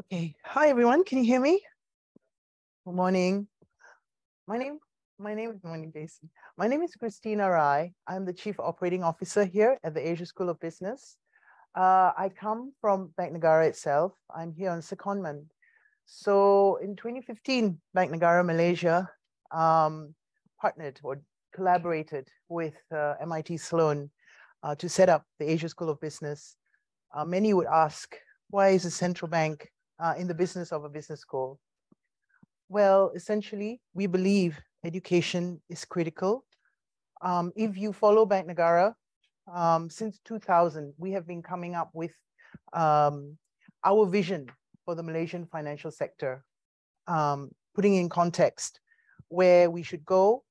Okay. Hi, everyone. Can you hear me? Good morning. My name, my name is morning, Jason. My name is Christina Rai. I'm the Chief Operating Officer here at the Asia School of Business. Uh, I come from Bank Negara itself. I'm here on secondment. So in 2015, Bank Negara Malaysia um, partnered or collaborated with uh, MIT Sloan uh, to set up the Asia School of Business. Uh, many would ask, why is a central bank uh, in the business of a business school? Well, essentially, we believe education is critical. Um, if you follow Bank Negara, um, since 2000, we have been coming up with um, our vision for the Malaysian financial sector, um, putting in context where we should go,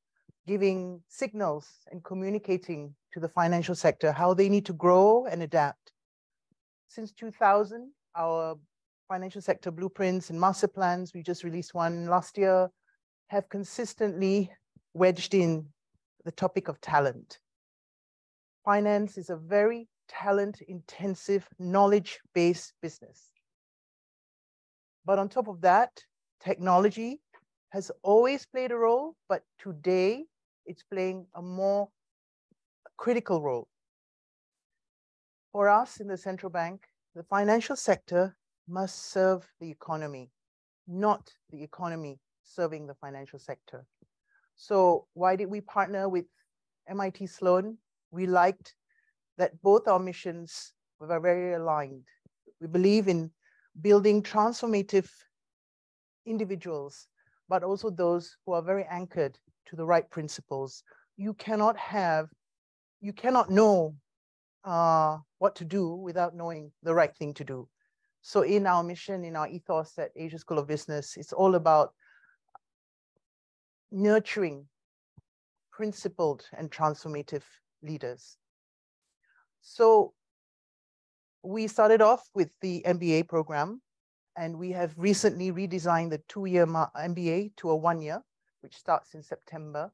giving signals and communicating to the financial sector how they need to grow and adapt. Since 2000, our financial sector blueprints and master plans, we just released one last year, have consistently wedged in the topic of talent. Finance is a very talent intensive, knowledge based business. But on top of that, technology has always played a role, but today it's playing a more critical role. For us in the central bank, the financial sector must serve the economy, not the economy serving the financial sector. So why did we partner with MIT Sloan? We liked that both our missions were very aligned. We believe in building transformative individuals, but also those who are very anchored to the right principles. You cannot have, you cannot know uh, what to do without knowing the right thing to do. So in our mission, in our ethos at Asia School of Business, it's all about nurturing principled and transformative leaders. So we started off with the MBA program, and we have recently redesigned the two-year MBA to a one-year, which starts in September,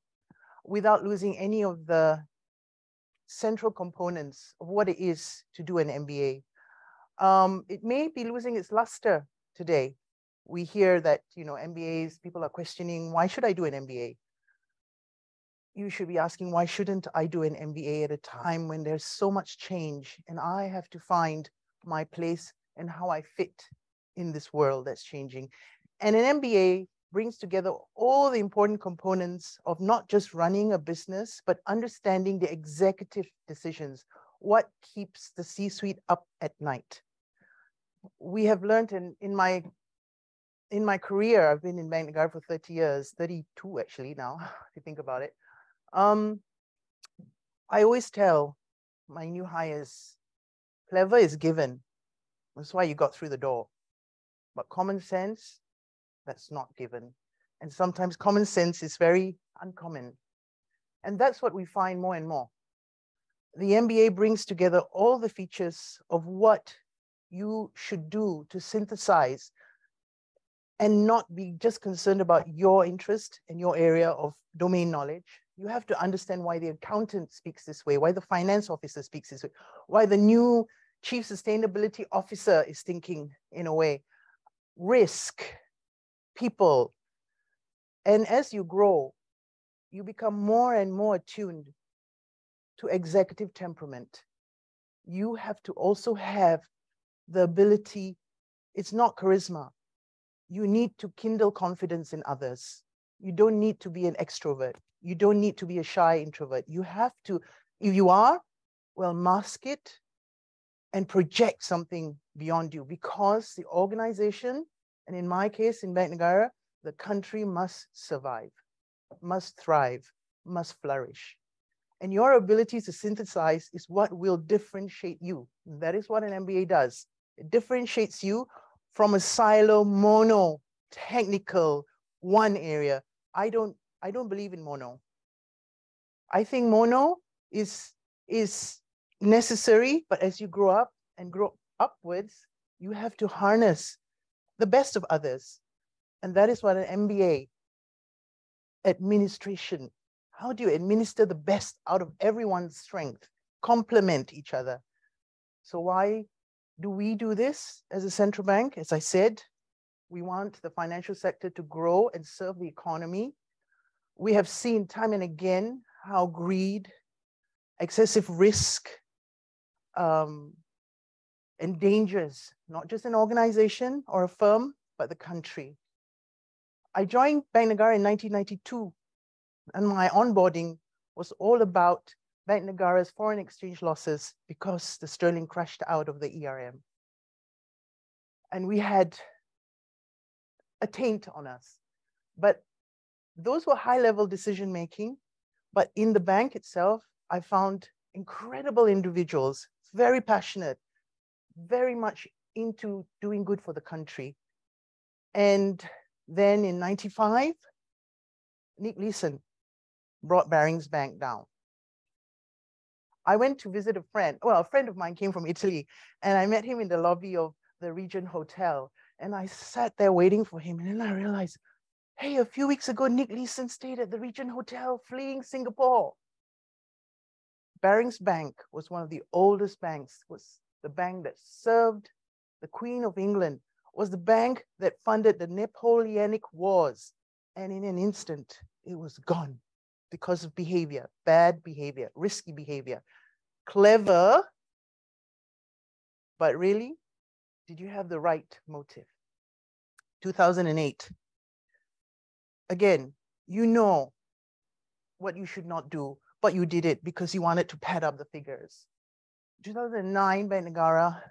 without losing any of the central components of what it is to do an MBA. Um, it may be losing its luster today. We hear that, you know, MBAs, people are questioning, why should I do an MBA? You should be asking, why shouldn't I do an MBA at a time when there's so much change and I have to find my place and how I fit in this world that's changing. And an MBA brings together all the important components of not just running a business, but understanding the executive decisions. What keeps the C suite up at night? We have learned in, in my in my career, I've been in Negara for 30 years, 32 actually now, if you think about it. Um, I always tell my new hires, clever is given. That's why you got through the door. But common sense, that's not given. And sometimes common sense is very uncommon. And that's what we find more and more. The MBA brings together all the features of what you should do to synthesize and not be just concerned about your interest and your area of domain knowledge. You have to understand why the accountant speaks this way, why the finance officer speaks this way, why the new chief sustainability officer is thinking in a way, risk, people. And as you grow, you become more and more attuned to executive temperament. You have to also have the ability, it's not charisma. You need to kindle confidence in others. You don't need to be an extrovert. You don't need to be a shy introvert. You have to, if you are, well, mask it and project something beyond you because the organization and in my case, in Negara, the country must survive, must thrive, must flourish. And your ability to synthesize is what will differentiate you. That is what an MBA does. It differentiates you from a silo, mono, technical, one area. I don't, I don't believe in mono. I think mono is, is necessary, but as you grow up and grow upwards, you have to harness the best of others. And that is what an MBA administration, how do you administer the best out of everyone's strength, complement each other? So why do we do this as a central bank? As I said, we want the financial sector to grow and serve the economy. We have seen time and again how greed, excessive risk, um, endangers not just an organization or a firm, but the country. I joined Bank Negara in 1992, and my onboarding was all about Bank Negara's foreign exchange losses because the sterling crashed out of the ERM. And we had a taint on us. But those were high level decision making. But in the bank itself, I found incredible individuals, very passionate, very much into doing good for the country. And then in 95, Nick Leeson brought Barings Bank down. I went to visit a friend. Well, a friend of mine came from Italy, and I met him in the lobby of the Regent Hotel. And I sat there waiting for him. And then I realized, hey, a few weeks ago, Nick Leeson stayed at the Regent Hotel fleeing Singapore. Barings Bank was one of the oldest banks, was the bank that served the Queen of England, was the bank that funded the Napoleonic Wars. And in an instant, it was gone because of behavior, bad behavior, risky behavior. Clever, but really, did you have the right motive? 2008. Again, you know what you should not do, but you did it because you wanted to pad up the figures. 2009, Bank Negara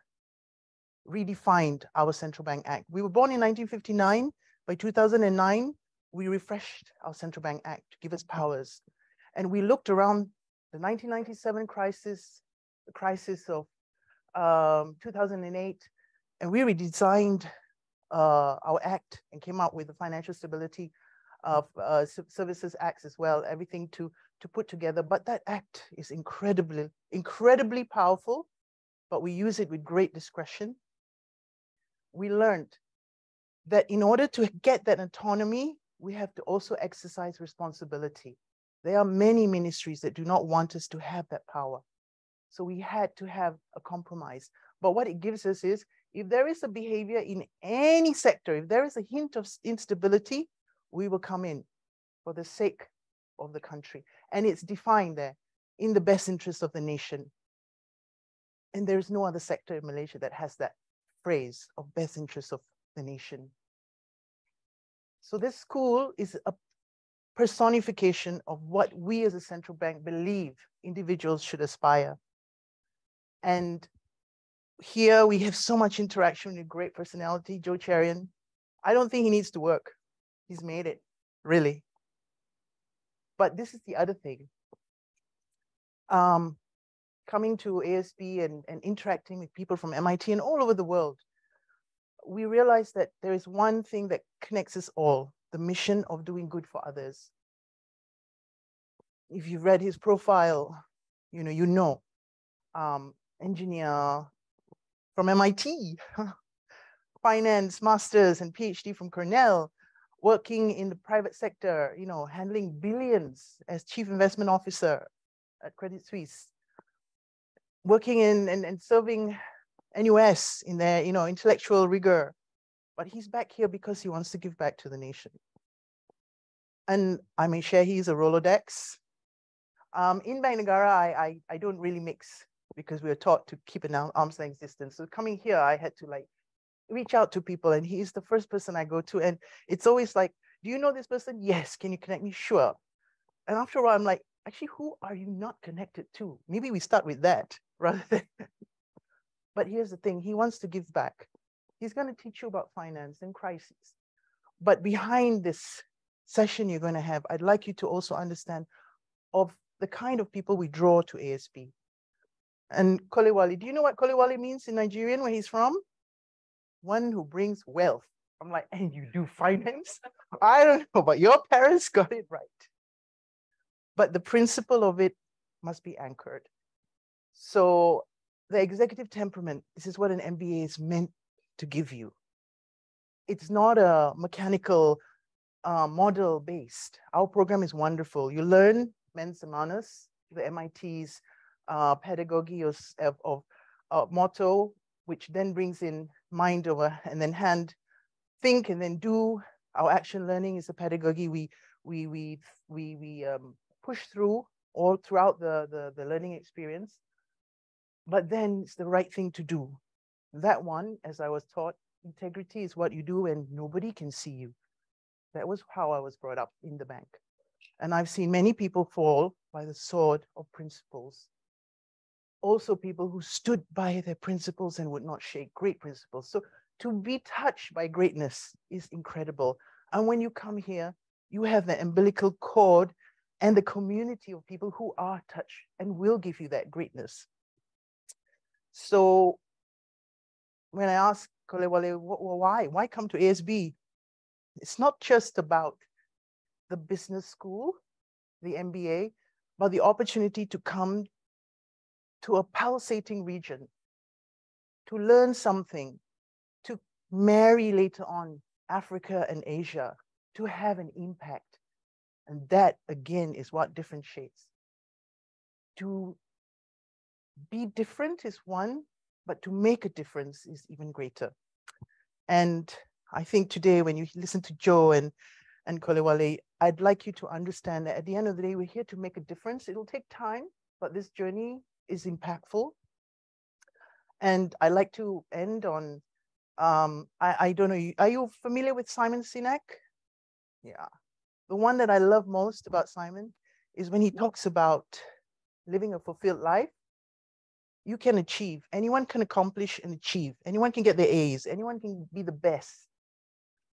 redefined our central bank act. We were born in 1959. By 2009, we refreshed our central bank act to give us powers. And we looked around the 1997 crisis, the crisis of um, 2008, and we redesigned uh, our act and came out with the Financial Stability of uh, Services Acts as well, everything to, to put together. But that act is incredibly, incredibly powerful, but we use it with great discretion we learned that in order to get that autonomy, we have to also exercise responsibility. There are many ministries that do not want us to have that power. So we had to have a compromise. But what it gives us is if there is a behavior in any sector, if there is a hint of instability, we will come in for the sake of the country. And it's defined there in the best interest of the nation. And there's no other sector in Malaysia that has that phrase of best interest of the nation. So this school is a personification of what we as a central bank believe individuals should aspire. And here we have so much interaction with a great personality, Joe Cherian. I don't think he needs to work. He's made it, really. But this is the other thing. Um, coming to ASB and, and interacting with people from MIT and all over the world, we realize that there is one thing that connects us all, the mission of doing good for others. If you've read his profile, you know, you know, um, engineer from MIT, finance masters and PhD from Cornell, working in the private sector, you know, handling billions as chief investment officer at Credit Suisse, working in and, and serving NUS in their you know intellectual rigor, but he's back here because he wants to give back to the nation. And I may share he's a Rolodex. Um, in Bank Negara, I, I, I don't really mix because we were taught to keep an arm's length distance. So coming here, I had to like reach out to people, and he's the first person I go to, and it's always like, "Do you know this person? Yes. Can you connect me? Sure." And after a while, I'm like, "Actually, who are you not connected to? Maybe we start with that rather than but here's the thing, he wants to give back. He's going to teach you about finance and crises. But behind this session you're going to have, I'd like you to also understand of the kind of people we draw to ASB. And Kolawole, do you know what Kolawole means in Nigerian where he's from? One who brings wealth. I'm like, and you do finance? I don't know, but your parents got it right. But the principle of it must be anchored. So the executive temperament, this is what an MBA is meant to give you. It's not a mechanical uh, model based. Our program is wonderful. You learn mens manus, the MIT's uh, pedagogy of, of uh, motto, which then brings in mind over and then hand, think and then do. Our action learning is a pedagogy we we we we we um, push through all throughout the, the the learning experience. But then it's the right thing to do. That one, as I was taught, integrity is what you do when nobody can see you. That was how I was brought up in the bank. And I've seen many people fall by the sword of principles. Also, people who stood by their principles and would not shake great principles. So, to be touched by greatness is incredible. And when you come here, you have the umbilical cord and the community of people who are touched and will give you that greatness. So, when I ask Kolawole, why? Why come to ASB? It's not just about the business school, the MBA, but the opportunity to come to a pulsating region, to learn something, to marry later on Africa and Asia, to have an impact. And that again is what differentiates. To be different is one, but to make a difference is even greater. And I think today, when you listen to Joe and, and Kolawole, I'd like you to understand that at the end of the day, we're here to make a difference. It'll take time, but this journey is impactful. And I like to end on, um, I, I don't know, are you familiar with Simon Sinek? Yeah. The one that I love most about Simon is when he talks about living a fulfilled life. You can achieve, anyone can accomplish and achieve, anyone can get the A's, anyone can be the best.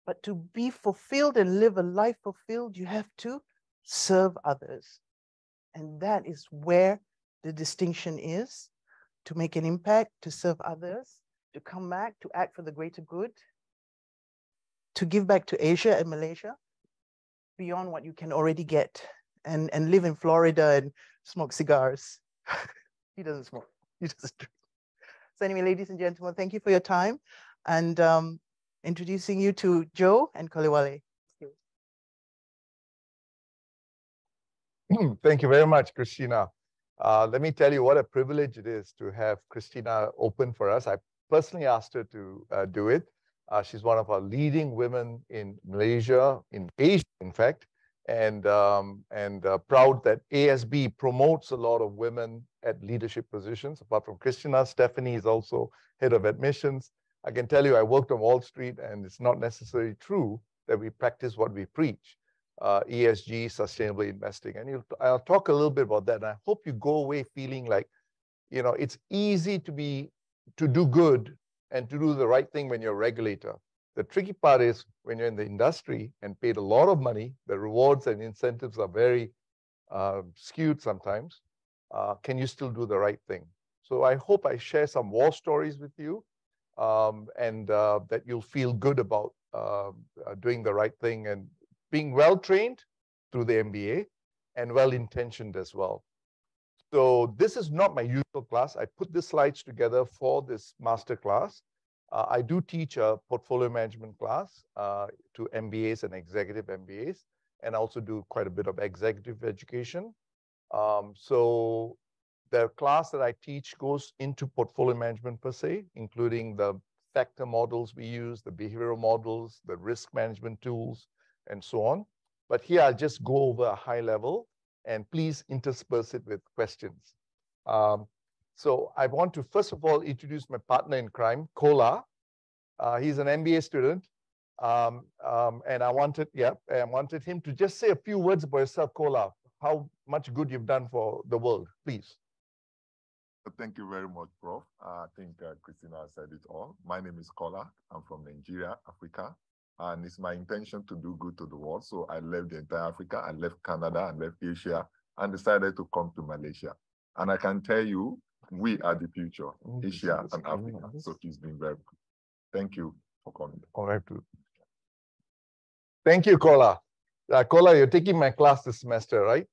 But to be fulfilled and live a life fulfilled, you have to serve others. And that is where the distinction is to make an impact, to serve others, to come back, to act for the greater good, to give back to Asia and Malaysia beyond what you can already get and, and live in Florida and smoke cigars. he doesn't smoke, he doesn't drink. So anyway, ladies and gentlemen, thank you for your time and um, introducing you to Joe and Kolawole. Thank you very much, Christina. Uh, let me tell you what a privilege it is to have Christina open for us. I personally asked her to uh, do it. Uh, she's one of our leading women in Malaysia, in Asia, in fact, and um, and uh, proud that ASB promotes a lot of women at leadership positions. Apart from Christina, Stephanie is also head of admissions. I can tell you, I worked on Wall Street, and it's not necessarily true that we practice what we preach uh, ESG, sustainable investing. And I'll talk a little bit about that. And I hope you go away feeling like, you know, it's easy to be, to do good and to do the right thing when you're a regulator. The tricky part is when you're in the industry and paid a lot of money, the rewards and incentives are very uh, skewed sometimes. Uh, can you still do the right thing? So I hope I share some war stories with you um, and uh, that you'll feel good about um, uh, doing the right thing and being well trained through the MBA and well intentioned as well. So this is not my usual class. I put the slides together for this master class. Uh, I do teach a portfolio management class uh, to MBAs and executive MBAs, and also do quite a bit of executive education. Um, so the class that I teach goes into portfolio management per se, including the factor models we use, the behavioral models, the risk management tools, and so on. But here I'll just go over a high level and please intersperse it with questions. Um, so I want to first of all introduce my partner in crime, Kola. Uh, he's an MBA student. Um, um, and I wanted, yeah, I wanted him to just say a few words about yourself, Kola, how much good you've done for the world, please. Thank you very much, Prof. I think uh, Christina said it all. My name is Kola. I'm from Nigeria, Africa and it's my intention to do good to the world. So I left the entire Africa, I left Canada, and left Asia, and decided to come to Malaysia. And I can tell you, we are the future, mm, Asia and Africa. So he's been very good. Thank you for coming. All right. Thank you, Kola. Uh, Kola, you're taking my class this semester, right?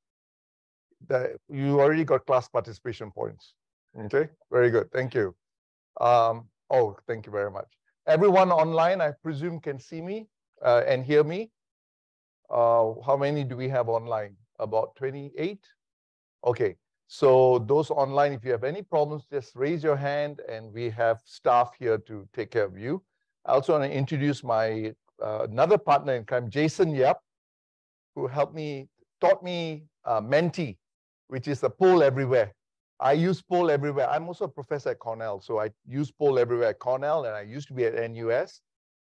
The, you already got class participation points. Okay, very good. Thank you. Um, oh, thank you very much. Everyone online, I presume, can see me uh, and hear me. Uh, how many do we have online? About 28? Okay, So those online, if you have any problems, just raise your hand and we have staff here to take care of you. I also want to introduce my uh, another partner in crime, Jason Yap, who helped me, taught me uh, Menti, which is the poll everywhere. I use poll everywhere. I'm also a professor at Cornell, so I use poll everywhere at Cornell, and I used to be at NUS.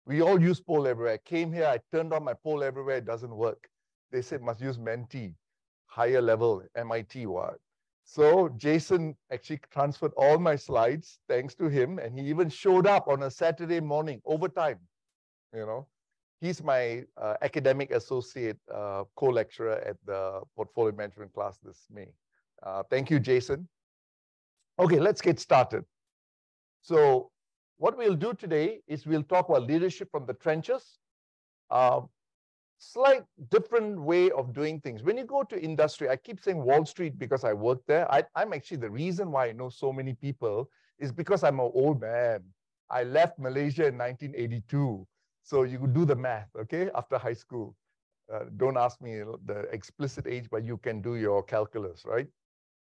We all use poll everywhere. I came here, I turned on my poll everywhere, it doesn't work. They said must use Menti, higher level, MIT what. So Jason actually transferred all my slides thanks to him, and he even showed up on a Saturday morning overtime. You know, he's my uh, academic associate uh, co-lecturer at the portfolio management class this May. Uh, thank you, Jason. Okay, let's get started. So what we'll do today is we'll talk about leadership from the trenches. Uh, slight different way of doing things. When you go to industry, I keep saying Wall Street because I work there. I, am actually the reason why I know so many people is because I'm an old man. I left Malaysia in 1982. So you could do the math, okay, after high school. Uh, don't ask me the explicit age, but you can do your calculus, right?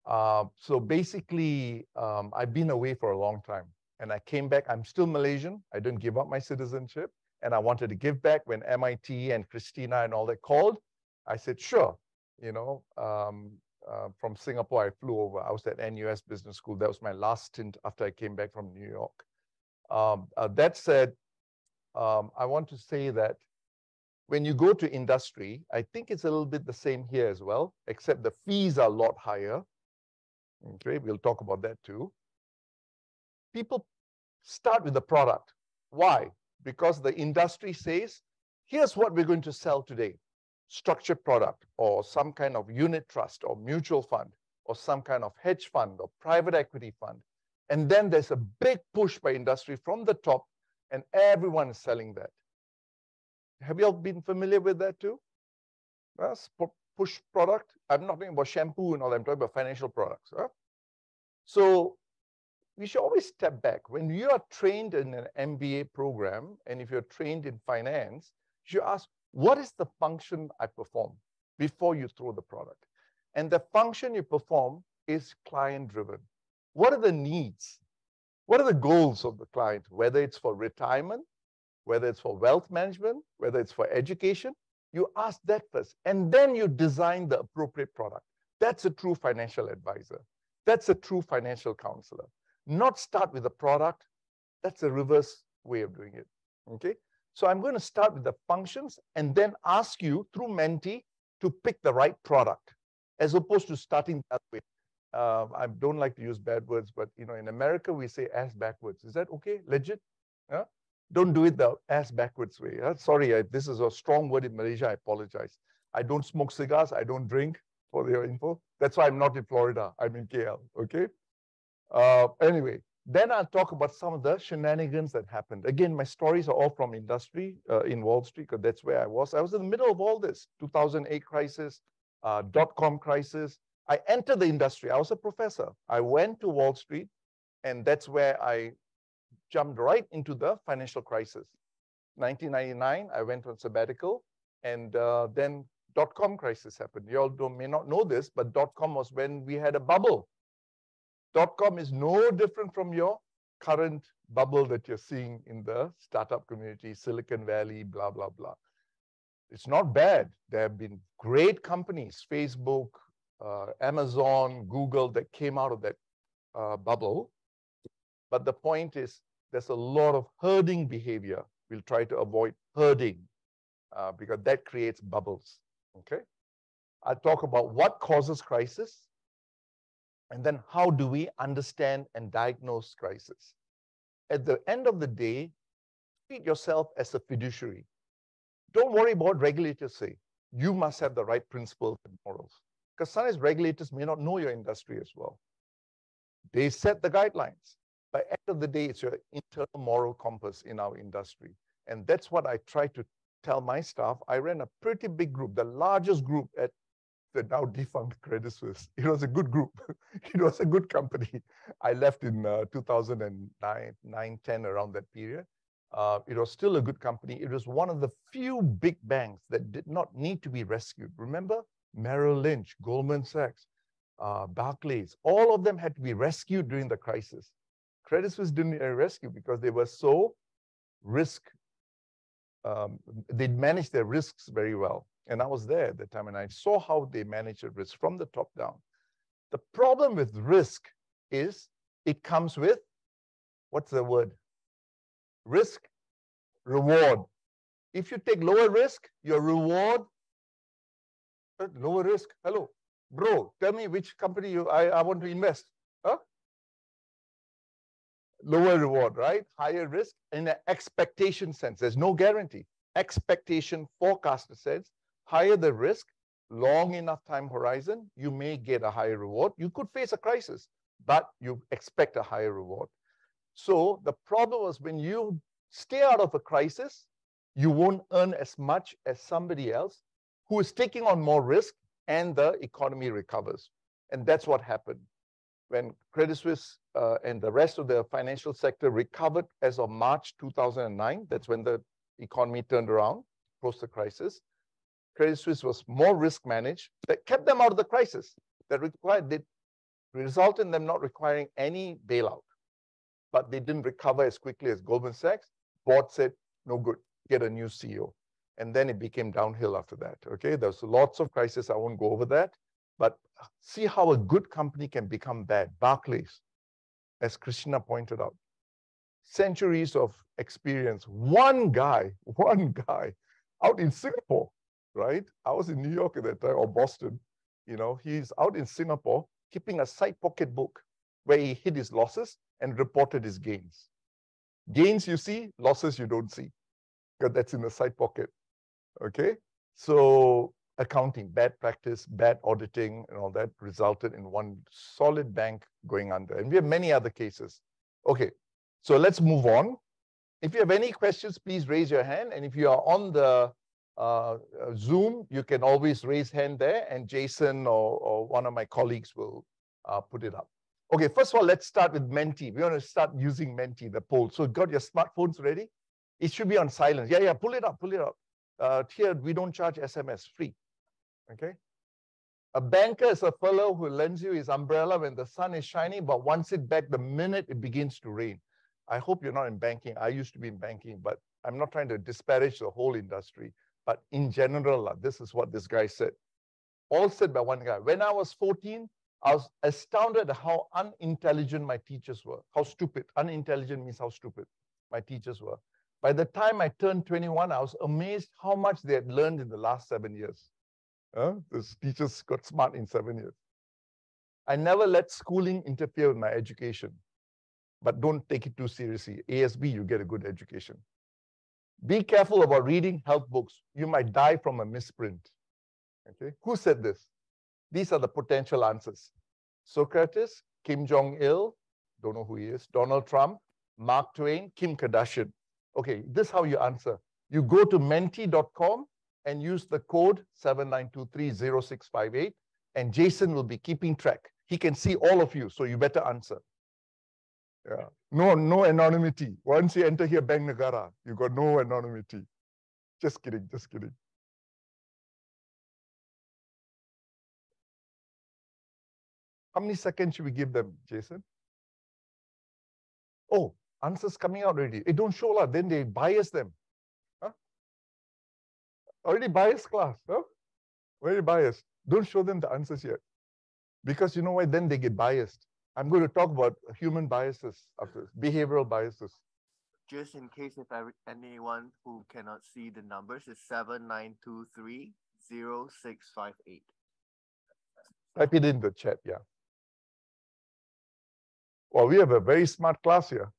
Uh, so basically, um, I've been away for a long time and I came back. I'm still Malaysian. I didn't give up my citizenship and I wanted to give back when MIT and Christina and all that called. I said, sure. You know, um, uh, from Singapore, I flew over. I was at NUS Business School. That was my last stint after I came back from New York. Um, uh, that said, um, I want to say that when you go to industry, I think it's a little bit the same here as well, except the fees are a lot higher. Okay, we'll talk about that too. People start with the product. Why? because the industry says, here's what we're going to sell today. Structured product or some kind of unit trust or mutual fund or some kind of hedge fund or private equity fund. And then there's a big push by industry from the top and everyone is selling that. Have you all been familiar with that too? That's push product. I'm not talking about shampoo and all, that. I'm talking about financial products. Huh? So we should always step back. When you are trained in an MBA program, and if you're trained in finance, you ask, what is the function I perform before you throw the product? And the function you perform is client driven. What are the needs? What are the goals of the client, whether it's for retirement, whether it's for wealth management, whether it's for education? You ask that first, and then you design the appropriate product. That's a true financial advisor. That's a true financial counselor not start with the product. That's a reverse way of doing it. Okay. So I'm going to start with the functions and then ask you through Menti to pick the right product as opposed to starting that way. Uh, I don't like to use bad words, but you know, in America we say ass backwards. Is that okay? Legit? Don't do it the ass backwards way. Sorry, I, this is a strong word in Malaysia. I apologize. I don't smoke cigars. I don't drink. For your info, that's why I'm not in Florida. I'm in KL. Okay. Uh, anyway, then I'll talk about some of the shenanigans that happened. Again, my stories are all from industry uh, in Wall Street, because that's where I was. I was in the middle of all this 2008 crisis, uh, dot-com crisis. I entered the industry. I was a professor. I went to Wall Street, and that's where I jumped right into the financial crisis. 1999, I went on sabbatical, and uh, then dot-com crisis happened. You all may not know this, but dot-com was when we had a bubble dot-com is no different from your current bubble that you're seeing in the startup community, Silicon Valley, blah, blah, blah. It's not bad. There have been great companies, Facebook, uh, Amazon, Google, that came out of that uh, bubble. But the point is, there's a lot of herding behavior. We'll try to avoid herding uh, because that creates bubbles. Okay. I'll talk about what causes crisis and then how do we understand and diagnose crisis? At the end of the day, treat yourself as a fiduciary. Don't worry about regulators say. You must have the right principles and morals. Because sometimes regulators may not know your industry as well. They set the guidelines. By end of the day, it's your internal moral compass in our industry. And that's what I try to tell my staff. I ran a pretty big group, the largest group at the now defunct Credit Suisse. It was a good group. it was a good company. I left in uh, 2009, 9, 10, around that period. Uh, it was still a good company. It was one of the few big banks that did not need to be rescued. Remember? Merrill Lynch, Goldman Sachs. uh, Barclays, all of them had to be rescued during the crisis. Credit Suisse didn't rescue because they were so risk, um, they managed their risks very well. And I was there at the time and I saw how they managed the risk from the top down. The problem with risk is it comes with, what's the word? Risk, reward. If you take lower risk, your reward, lower risk, hello, bro, tell me which company you I, I want to invest. Huh? Lower reward, right? Higher risk in an expectation sense. There's no guarantee. Expectation forecast sense. Higher the risk, long enough time horizon, you may get a higher reward. You could face a crisis, but you expect a higher reward. So the problem was when you stay out of a crisis, you won't earn as much as somebody else who is taking on more risk and the economy recovers. And that's what happened. When Credit Suisse uh, and the rest of the financial sector recovered as of March 2009, that's when the economy turned around post the crisis, Credit Suisse was more risk managed that kept them out of the crisis that required, did result in them not requiring any bailout. But they didn't recover as quickly as Goldman Sachs. Board said, no good, get a new CEO. And then it became downhill after that. Okay, there's lots of crises. I won't go over that. But uh, see how a good company can become bad. Barclays, as Christina pointed out, centuries of experience. One guy, one guy out in Singapore, right? I was in New York at that time, or Boston. You know, he's out in Singapore keeping a side pocket book where he hid his losses and reported his gains. Gains you see, losses you don't see, because that's in the side pocket. Okay, so accounting, bad practice, bad auditing, and all that resulted in one solid bank going under. And we have many other cases. Okay, so let's move on. If you have any questions, please raise your hand. And if you are on the uh, Zoom, you can always raise hand there, and Jason or, or one of my colleagues will uh, put it up. Okay, first of all, let's start with Menti. We want to start using Menti, the poll. So got your smartphones ready? It should be on silence. Yeah, yeah, pull it up, pull it up. Uh, here, we don't charge SMS, free. Okay? A banker is a fellow who lends you his umbrella when the sun is shining, but wants it back the minute it begins to rain. I hope you're not in banking. I used to be in banking, but I'm not trying to disparage the whole industry. But in general, this is what this guy said. All said by one guy. When I was 14, I was astounded how unintelligent my teachers were. How stupid. Unintelligent means how stupid my teachers were. By the time I turned 21, I was amazed how much they had learned in the last seven years. Those teachers got smart in seven years. I never let schooling interfere with my education, but don't take it too seriously. ASB, you get a good education. Be careful about reading health books. You might die from a misprint. Okay, who said this? These are the potential answers. Socrates, Kim Jong-il, don't know who he is, Donald Trump, Mark Twain, Kim Kardashian. Okay, this is how you answer. You go to menti.com and use the code 79230658 and Jason will be keeping track. He can see all of you, so you better answer. Yeah. No, no anonymity. Once you enter here, Bank Negara, you got no anonymity. Just kidding, just kidding. How many seconds should we give them, Jason? Oh, answers coming out already. It don't show lah. Then they bias them. Huh? Already biased class. Huh? Very biased. Don't show them the answers yet. Because you know why? Then they get biased. I'm going to talk about human biases after behavioral biases. Just in case if anyone who cannot see the numbers is 7923 0658. Type it in the chat, yeah. Well, we have a very smart class here.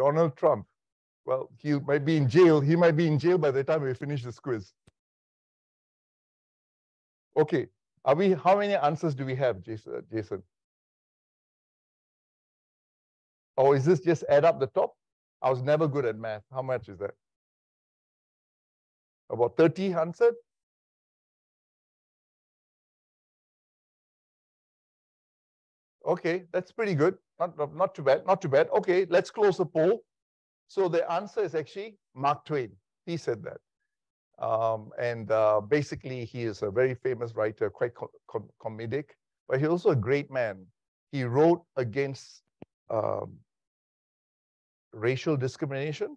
Donald Trump. Well, he might be in jail. He might be in jail by the time we finish this quiz. Okay, are we? How many answers do we have, Jason? Uh, Jason? Or is this just add up the top? I was never good at math. How much is that? About 30 answered? Okay, that's pretty good. Not, not, too bad, not too bad. Okay, let's close the poll. So the answer is actually Mark Twain. He said that. Um, and uh, basically, he is a very famous writer, quite co com comedic, but he's also a great man. He wrote against um, racial discrimination.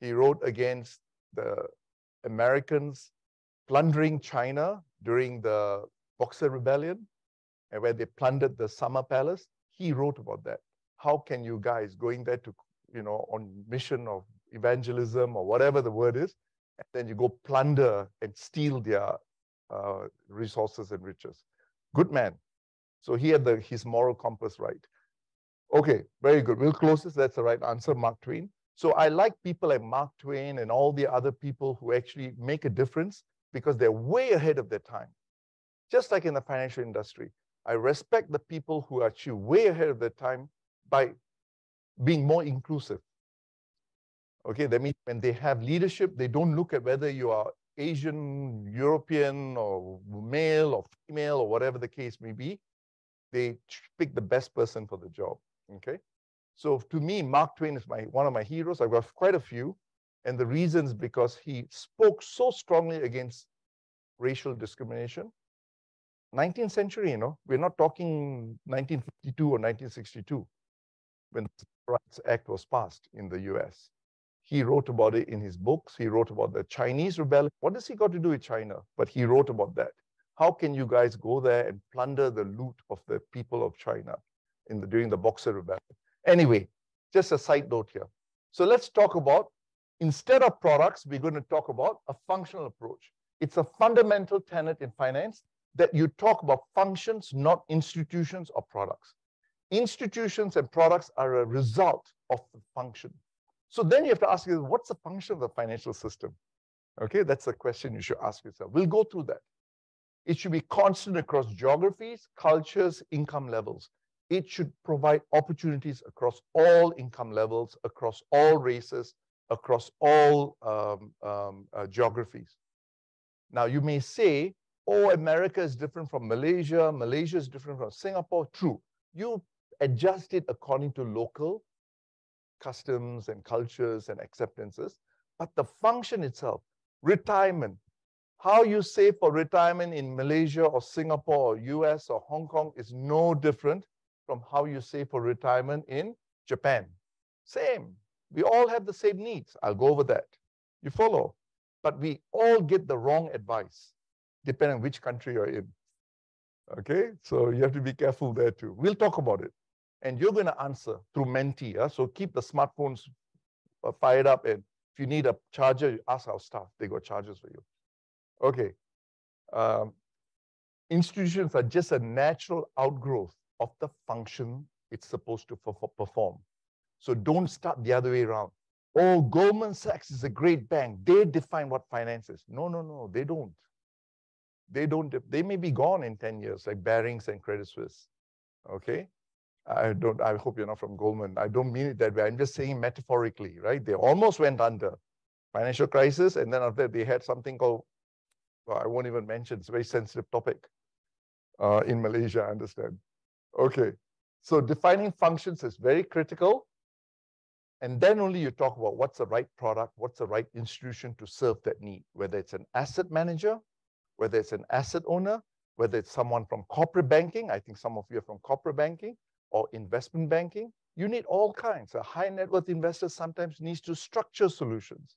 He wrote against the Americans plundering China during the Boxer Rebellion, and where they plundered the Summer Palace. He wrote about that. How can you guys going there to, you know, on mission of evangelism or whatever the word is, and then you go plunder and steal their uh, resources and riches. Good man. So he had the, his moral compass right. Okay, very good. We'll close this. That's the right answer, Mark Twain. So I like people like Mark Twain and all the other people who actually make a difference because they're way ahead of their time. Just like in the financial industry, I respect the people who are actually way ahead of their time by being more inclusive. Okay, that means when they have leadership, they don't look at whether you are Asian, European, or male or female, or whatever the case may be. They pick the best person for the job. Okay, so to me, Mark Twain is my one of my heroes. I've got quite a few, and the reasons because he spoke so strongly against racial discrimination. 19th century, you know, we're not talking 1952 or 1962 when the Civil Rights Act was passed in the US. He wrote about it in his books. He wrote about the Chinese rebellion. What does he got to do with China? But he wrote about that. How can you guys go there and plunder the loot of the people of China in the, during the Boxer Rebellion? Anyway, just a side note here. So let's talk about, instead of products, we're going to talk about a functional approach. It's a fundamental tenet in finance that you talk about functions, not institutions or products. Institutions and products are a result of the function. So then you have to ask yourself, what's the function of the financial system? Okay, that's the question you should ask yourself. We'll go through that. It should be constant across geographies, cultures, income levels. It should provide opportunities across all income levels, across all races, across all um, um, uh, geographies. Now, you may say, oh, America is different from Malaysia, Malaysia is different from Singapore. True. You adjust it according to local customs and cultures and acceptances, but the function itself, retirement, how you save for retirement in Malaysia or Singapore or US or Hong Kong is no different from how you save for retirement in Japan. Same. We all have the same needs. I'll go over that. You follow? But we all get the wrong advice depending on which country you're in. Okay? So you have to be careful there too. We'll talk about it and you're going to answer through Menti. Yeah? So keep the smartphones uh, fired up. And if you need a charger, ask our staff. They got chargers for you. Okay. Um, institutions are just a natural outgrowth of the function it's supposed to perform. So don't start the other way around. Oh, Goldman Sachs is a great bank. They define what finance is. No, no, no, they don't. They don't. They may be gone in 10 years, like Barings and Credit Suisse. Okay. I don't, I hope you're not from Goldman. I don't mean it that way. I'm just saying metaphorically, right? They almost went under financial crisis. And then after they had something called, well, I won't even mention, it's a very sensitive topic uh, in Malaysia, I understand. Okay. So defining functions is very critical. And then only you talk about what's the right product, what's the right institution to serve that need, whether it's an asset manager, whether it's an asset owner, whether it's someone from corporate banking. I think some of you are from corporate banking or investment banking, you need all kinds. A high net worth investor sometimes needs to structure solutions.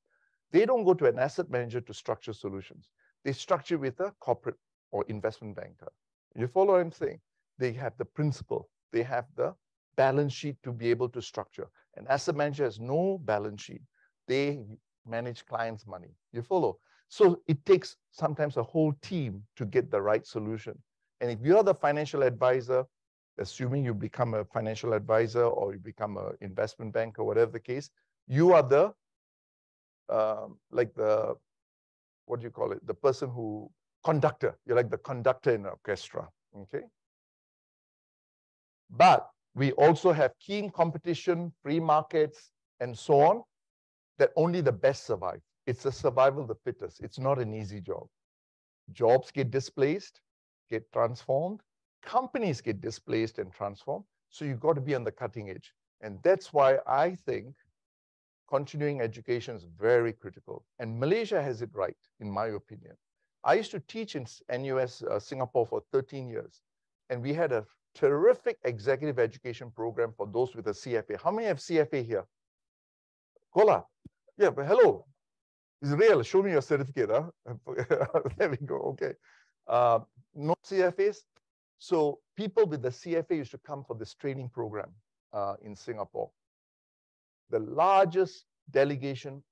They don't go to an asset manager to structure solutions. They structure with a corporate or investment banker. You follow what I'm saying? They have the principle. They have the balance sheet to be able to structure. An asset manager has no balance sheet. They manage clients' money. You follow? So it takes sometimes a whole team to get the right solution. And if you're the financial advisor, assuming you become a financial advisor or you become an investment banker, whatever the case, you are the, um, like the, what do you call it? The person who, conductor. You're like the conductor in an orchestra, okay? But we also have keen competition, free markets, and so on, that only the best survive. It's a survival of the fittest. It's not an easy job. Jobs get displaced, get transformed, companies get displaced and transformed. So you've got to be on the cutting edge. And that's why I think continuing education is very critical. And Malaysia has it right, in my opinion. I used to teach in NUS uh, Singapore for 13 years, and we had a terrific executive education program for those with a CFA. How many have CFA here? Kola. Yeah, but hello. It's real. Show me your certificate. Huh? there we go. Okay. Uh, no CFAs. So people with the CFA used to come for this training program uh, in Singapore. The largest delegation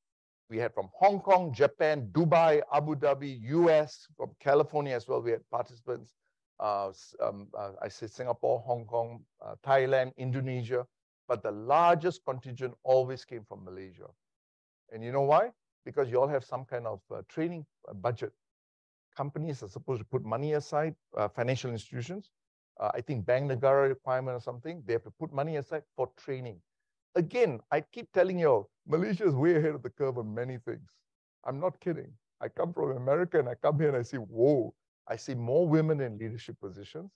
we had from Hong Kong, Japan, Dubai, Abu Dhabi, US, from California as well. We had participants. Uh, um, uh, I say Singapore, Hong Kong, uh, Thailand, Indonesia, but the largest contingent always came from Malaysia. And you know why? Because you all have some kind of uh, training uh, budget. Companies are supposed to put money aside, uh, financial institutions. I think Bank Negara requirement or something, they have to put money aside for training. Again, I keep telling you, Malaysia is way ahead of the curve on many things. I'm not kidding. I come from America and I come here and I see, whoa, I see more women in leadership positions.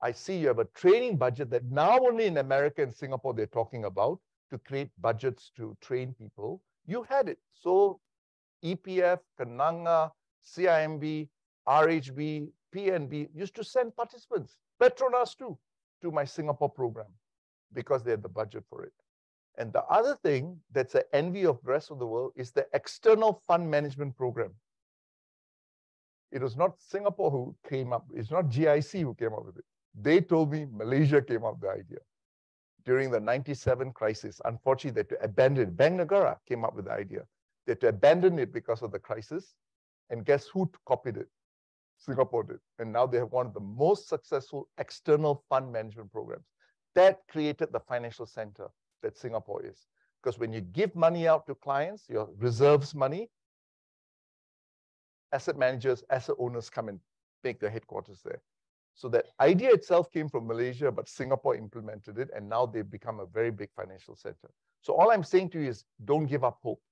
I see you have a training budget that now only in America and Singapore they're talking about to create budgets to train people. You had it. So EPF, Kenanga, CIMB, RHB, PNB used to send participants, Petronas too, to my Singapore program because they had the budget for it. And the other thing that's an envy of the rest of the world is the external fund management program. It was not Singapore who came up, it's not GIC who came up with it. They told me Malaysia came up with the idea. During the 97 crisis, unfortunately, they abandoned. Bank Negara came up with the idea. They had to abandon it because of the crisis. And guess who copied it? Singapore did. And now they have one of the most successful external fund management programs. That created the financial center that Singapore is. Because when you give money out to clients, your reserves money, asset managers, asset owners come and make their headquarters there. So that idea itself came from Malaysia, but Singapore implemented it, and now they've become a very big financial center. So all I'm saying to you is don't give up hope.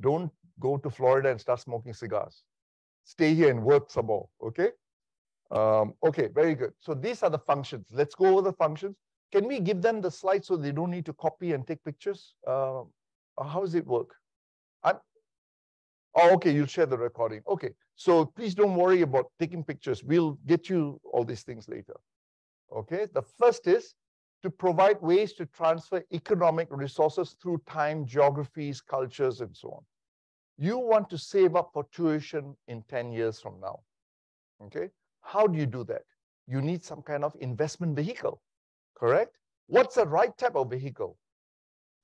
Don't go to Florida and start smoking cigars. Stay here and work some more, okay? Um, okay, very good. So these are the functions. Let's go over the functions. Can we give them the slides so they don't need to copy and take pictures? Uh, how does it work? I'm, oh, okay, you'll share the recording. Okay, so please don't worry about taking pictures. We'll get you all these things later. Okay, the first is to provide ways to transfer economic resources through time, geographies, cultures, and so on. You want to save up for tuition in 10 years from now. Okay, how do you do that? You need some kind of investment vehicle correct? What's the right type of vehicle?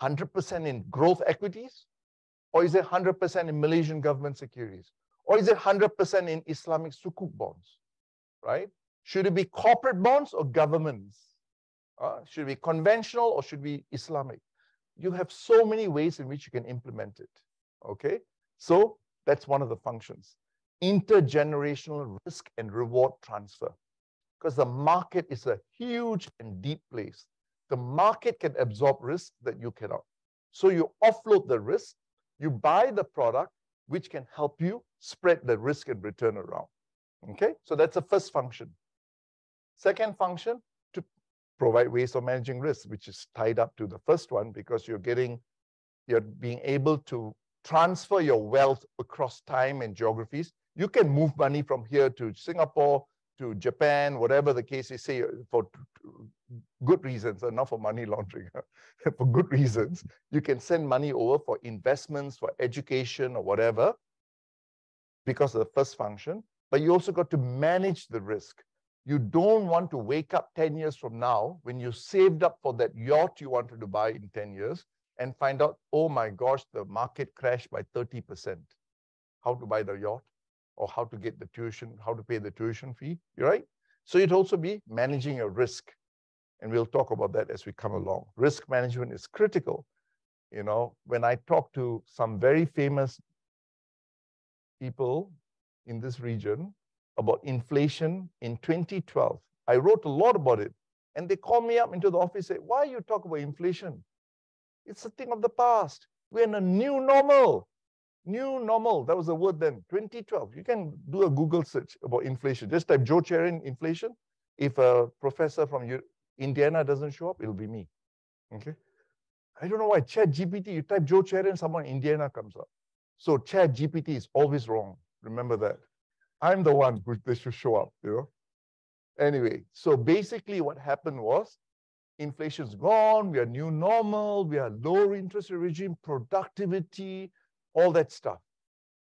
100% in growth equities? Or is it 100% in Malaysian government securities? Or is it 100% in Islamic sukuk bonds, right? Should it be corporate bonds or governments? Uh, should it be conventional or should be Islamic? You have so many ways in which you can implement it, okay? So that's one of the functions. Intergenerational risk and reward transfer because the market is a huge and deep place. The market can absorb risk that you cannot. So you offload the risk, you buy the product, which can help you spread the risk and return around. Okay, so that's the first function. Second function, provide ways of managing risk, which is tied up to the first one because you're getting, you're being able to transfer your wealth across time and geographies. You can move money from here to Singapore, to Japan, whatever the case is, say for good reasons, not for money laundering, for good reasons, you can send money over for investments, for education or whatever, because of the first function, but you also got to manage the risk. You don't want to wake up 10 years from now when you saved up for that yacht you wanted to buy in 10 years and find out, oh my gosh, the market crashed by 30%. How to buy the yacht? or how to get the tuition, how to pay the tuition fee, You're right? So it'd also be managing your risk. And we'll talk about that as we come along. Risk management is critical. You know, when I talk to some very famous people in this region about inflation in 2012, I wrote a lot about it. And they called me up into the office and say, why you talk about inflation? It's a thing of the past. We're in a new normal. New normal, that was the word then, 2012. You can do a Google search about inflation. Just type Joe Cherian inflation. If a professor from Indiana doesn't show up, it'll be me. Okay. I don't know why. Chat GPT, you type Joe Cherry and someone in Indiana comes up. So Chat GPT is always wrong. Remember that. I'm the one who they should show up, you know. Anyway, so basically what happened was inflation's gone, we are new normal, we are lower interest regime, productivity, all that stuff.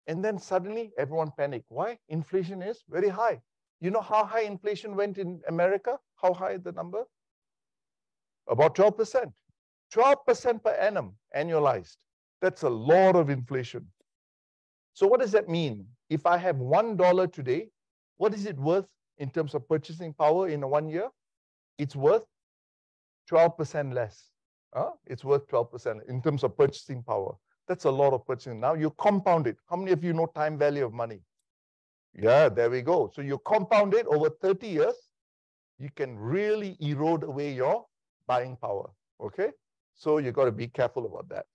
And then suddenly everyone panicked. Why? Inflation is very high. You know how high inflation went in America? How high the number? About 12%. 12% per annum annualized. That's a lot of inflation. So what does that mean? If I have $1 today, what is it worth in terms of purchasing power in one year? It's worth 12% less. Huh? It's worth 12% in terms of purchasing power. That's a lot of purchasing. Now you compound it. How many of you know time value of money? Yeah, there we go. So you compound it over 30 years, you can really erode away your buying power. Okay? So you got to be careful about that.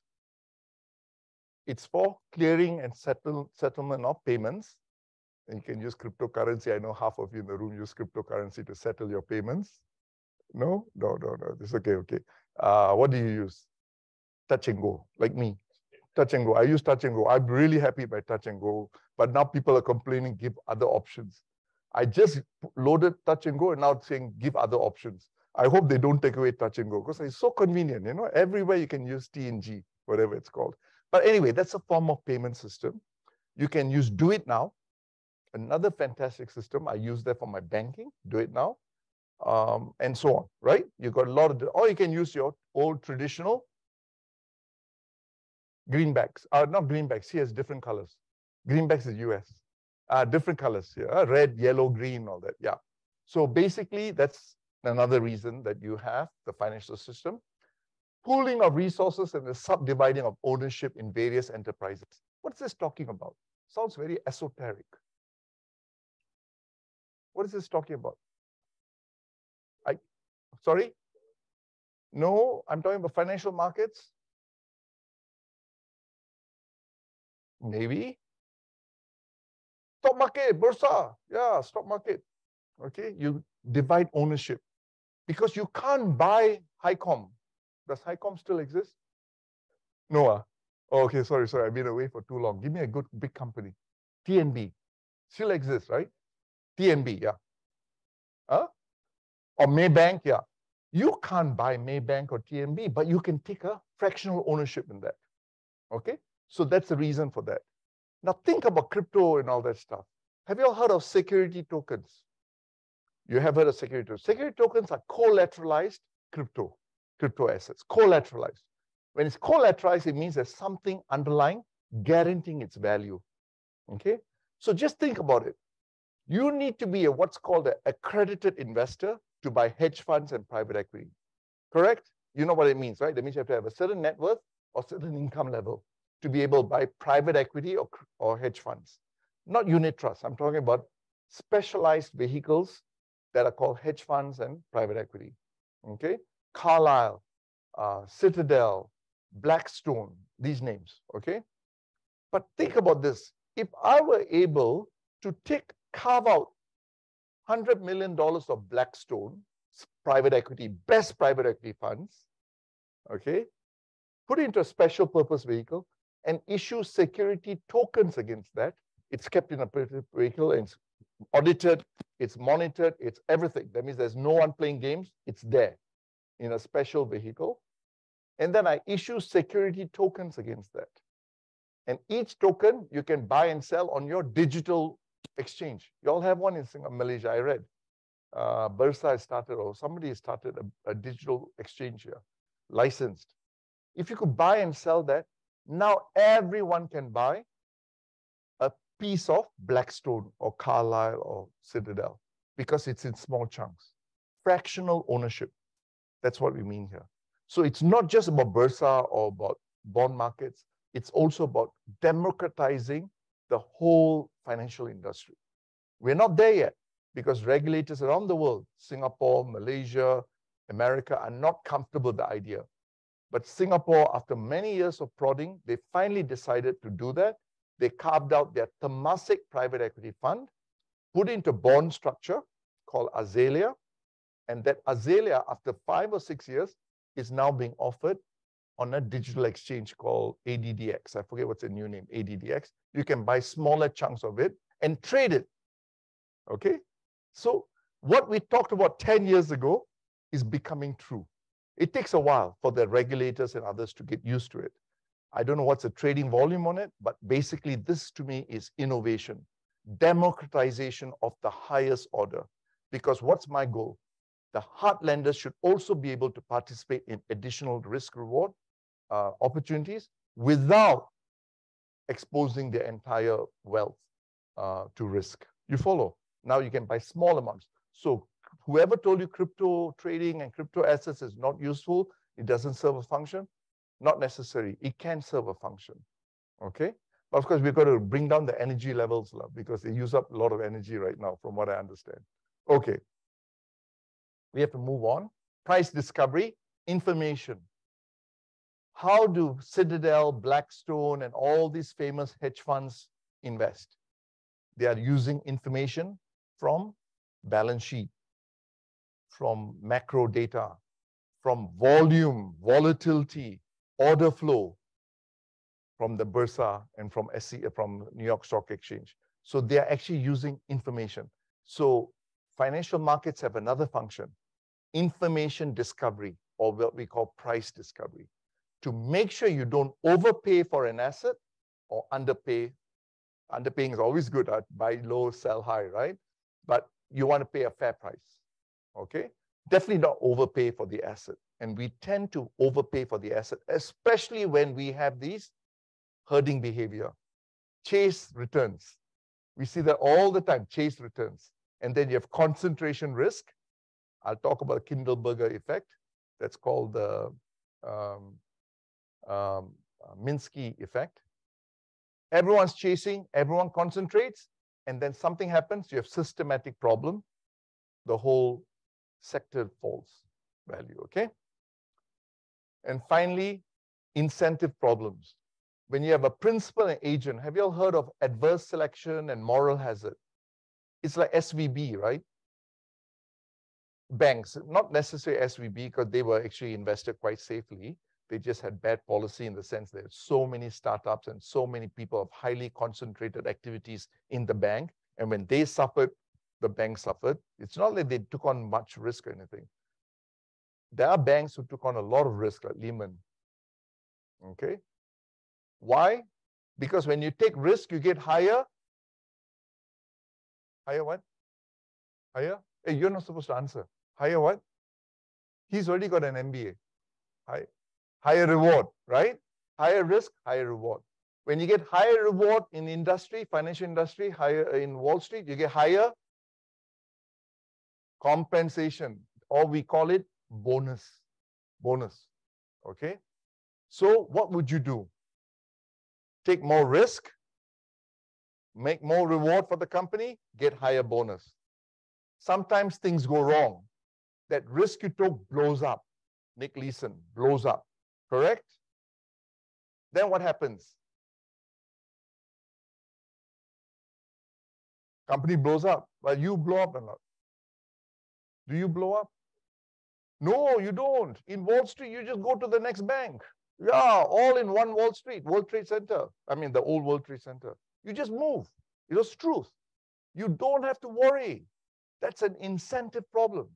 It's for clearing and settle, settlement of payments. And you can use cryptocurrency. I know half of you in the room use cryptocurrency to settle your payments. No, no, no, no. It's okay, okay. Uh, what do you use? Touch and go, like me. Touch and go. I use touch and go. I'm really happy by touch and go. But now people are complaining, give other options. I just loaded touch and go and now saying give other options. I hope they don't take away touch and go because it's so convenient. You know, everywhere you can use TNG, whatever it's called. But anyway, that's a form of payment system. You can use Do It Now, another fantastic system. I use that for my banking, Do It Now, um, and so on, right? You've got a lot of, or you can use your old traditional greenbacks. Uh, not greenbacks, he has different colors. Greenbacks is US. Uh, different colors here, uh, red, yellow, green, all that, yeah. So basically, that's another reason that you have the financial system. Pooling of resources and the subdividing of ownership in various enterprises. What's this talking about? Sounds very esoteric. What is this talking about? I, sorry? No, I'm talking about financial markets. Maybe. Stock market, bursa. Yeah, stock market. Okay, you divide ownership because you can't buy Hicom. Does Hicom still exist? No. Uh? Oh, okay, sorry, sorry. I've been away for too long. Give me a good big company. TNB still exists, right? TNB, yeah. Huh? Or Maybank, yeah. You can't buy Maybank or TNB, but you can take a fractional ownership in that. Okay? So that's the reason for that. Now think about crypto and all that stuff. Have you all heard of security tokens? You have heard of security tokens. Security tokens are collateralized crypto, crypto assets, collateralized. When it's collateralized, it means there's something underlying guaranteeing its value. Okay? So just think about it. You need to be a what's called an accredited investor to buy hedge funds and private equity. Correct? You know what it means, right? That means you have to have a certain net worth or certain income level to be able to buy private equity or, or hedge funds. Not unit trusts. I'm talking about specialized vehicles that are called hedge funds and private equity. Okay? Carlyle, uh, Citadel, Blackstone, these names. Okay? But think about this. If I were able to take, carve out $100 million of Blackstone, private equity, best private equity funds, okay, put it into a special purpose vehicle and issue security tokens against that. It's kept in a vehicle and it's audited, it's monitored, it's everything. That means there's no one playing games, it's there in a special vehicle. And then I issue security tokens against that. And each token you can buy and sell on your digital exchange. You all have one in Singapore, Malaysia, I read. Uh, Bursa started, or somebody started a, a digital exchange here, licensed. If you could buy and sell that, now everyone can buy a piece of Blackstone or Carlyle or Citadel because it's in small chunks. Fractional ownership. That's what we mean here. So it's not just about Bursa or about bond markets. It's also about democratizing the whole financial industry. We're not there yet because regulators around the world, Singapore, Malaysia, America, are not comfortable with the idea. But Singapore, after many years of prodding, they finally decided to do that they carved out their Temasek private equity fund, put into bond structure called Azalea. And that Azalea, after five or six years, is now being offered on a digital exchange called ADDX. I forget what's the new name, ADDX. You can buy smaller chunks of it and trade it. Okay? So what we talked about 10 years ago is becoming true. It takes a while for the regulators and others to get used to it. I don't know what's the trading volume on it, but basically this to me is innovation, democratization of the highest order. Because what's my goal? The heartlanders should also be able to participate in additional risk reward uh, opportunities without exposing their entire wealth uh, to risk. You follow? Now you can buy small amounts. So whoever told you crypto trading and crypto assets is not useful, it doesn't serve a function, not necessary. It can serve a function. Okay? But of course, we've got to bring down the energy levels because they use up a lot of energy right now, from what I understand. Okay. We have to move on. Price discovery, information. How do Citadel, Blackstone, and all these famous hedge funds invest? They are using information from balance sheet, from macro data, from volume, volatility, order flow from the Bursa and from SC, uh, from New York Stock Exchange. So they are actually using information. So financial markets have another function, information discovery, or what we call price discovery, to make sure you don't overpay for an asset or underpay. Underpaying is always good at buy low, sell high, right? But you want to pay a fair price, okay? Definitely not overpay for the asset. And we tend to overpay for the asset, especially when we have these herding behavior. Chase returns. We see that all the time, chase returns. And then you have concentration risk. I'll talk about the Kindleberger effect. That's called the um, um, Minsky effect. Everyone's chasing, everyone concentrates, and then something happens, you have systematic problem. The whole sector falls value, okay? And finally, incentive problems. When you have a principal and agent, have you all heard of adverse selection and moral hazard? It's like SVB, right? Banks, not necessarily SVB because they were actually invested quite safely. They just had bad policy in the sense that so many startups and so many people have highly concentrated activities in the bank. And when they suffered, the bank suffered. It's not like they took on much risk or anything there are banks who took on a lot of risk, like Lehman. Okay. Why? Because when you take risk, you get higher. Higher what? Higher? Hey, you're not supposed to answer. Higher what? He's already got an MBA. High, higher reward, right? Higher risk, higher reward. When you get higher reward in industry, financial industry, higher in Wall Street, you get higher compensation, or we call it bonus. Bonus. Okay? So what would you do? Take more risk, make more reward for the company, get higher bonus. Sometimes things go wrong. That risk you took blows up. Nick Leeson blows up. Correct? Then what happens? Company blows up. Well, you blow up or not? Do you blow up? No, you don't. In Wall Street, you just go to the next bank. Yeah, all in one Wall Street, World Trade Center. I mean, the old World Trade Center. You just move. It was truth. You don't have to worry. That's an incentive problem.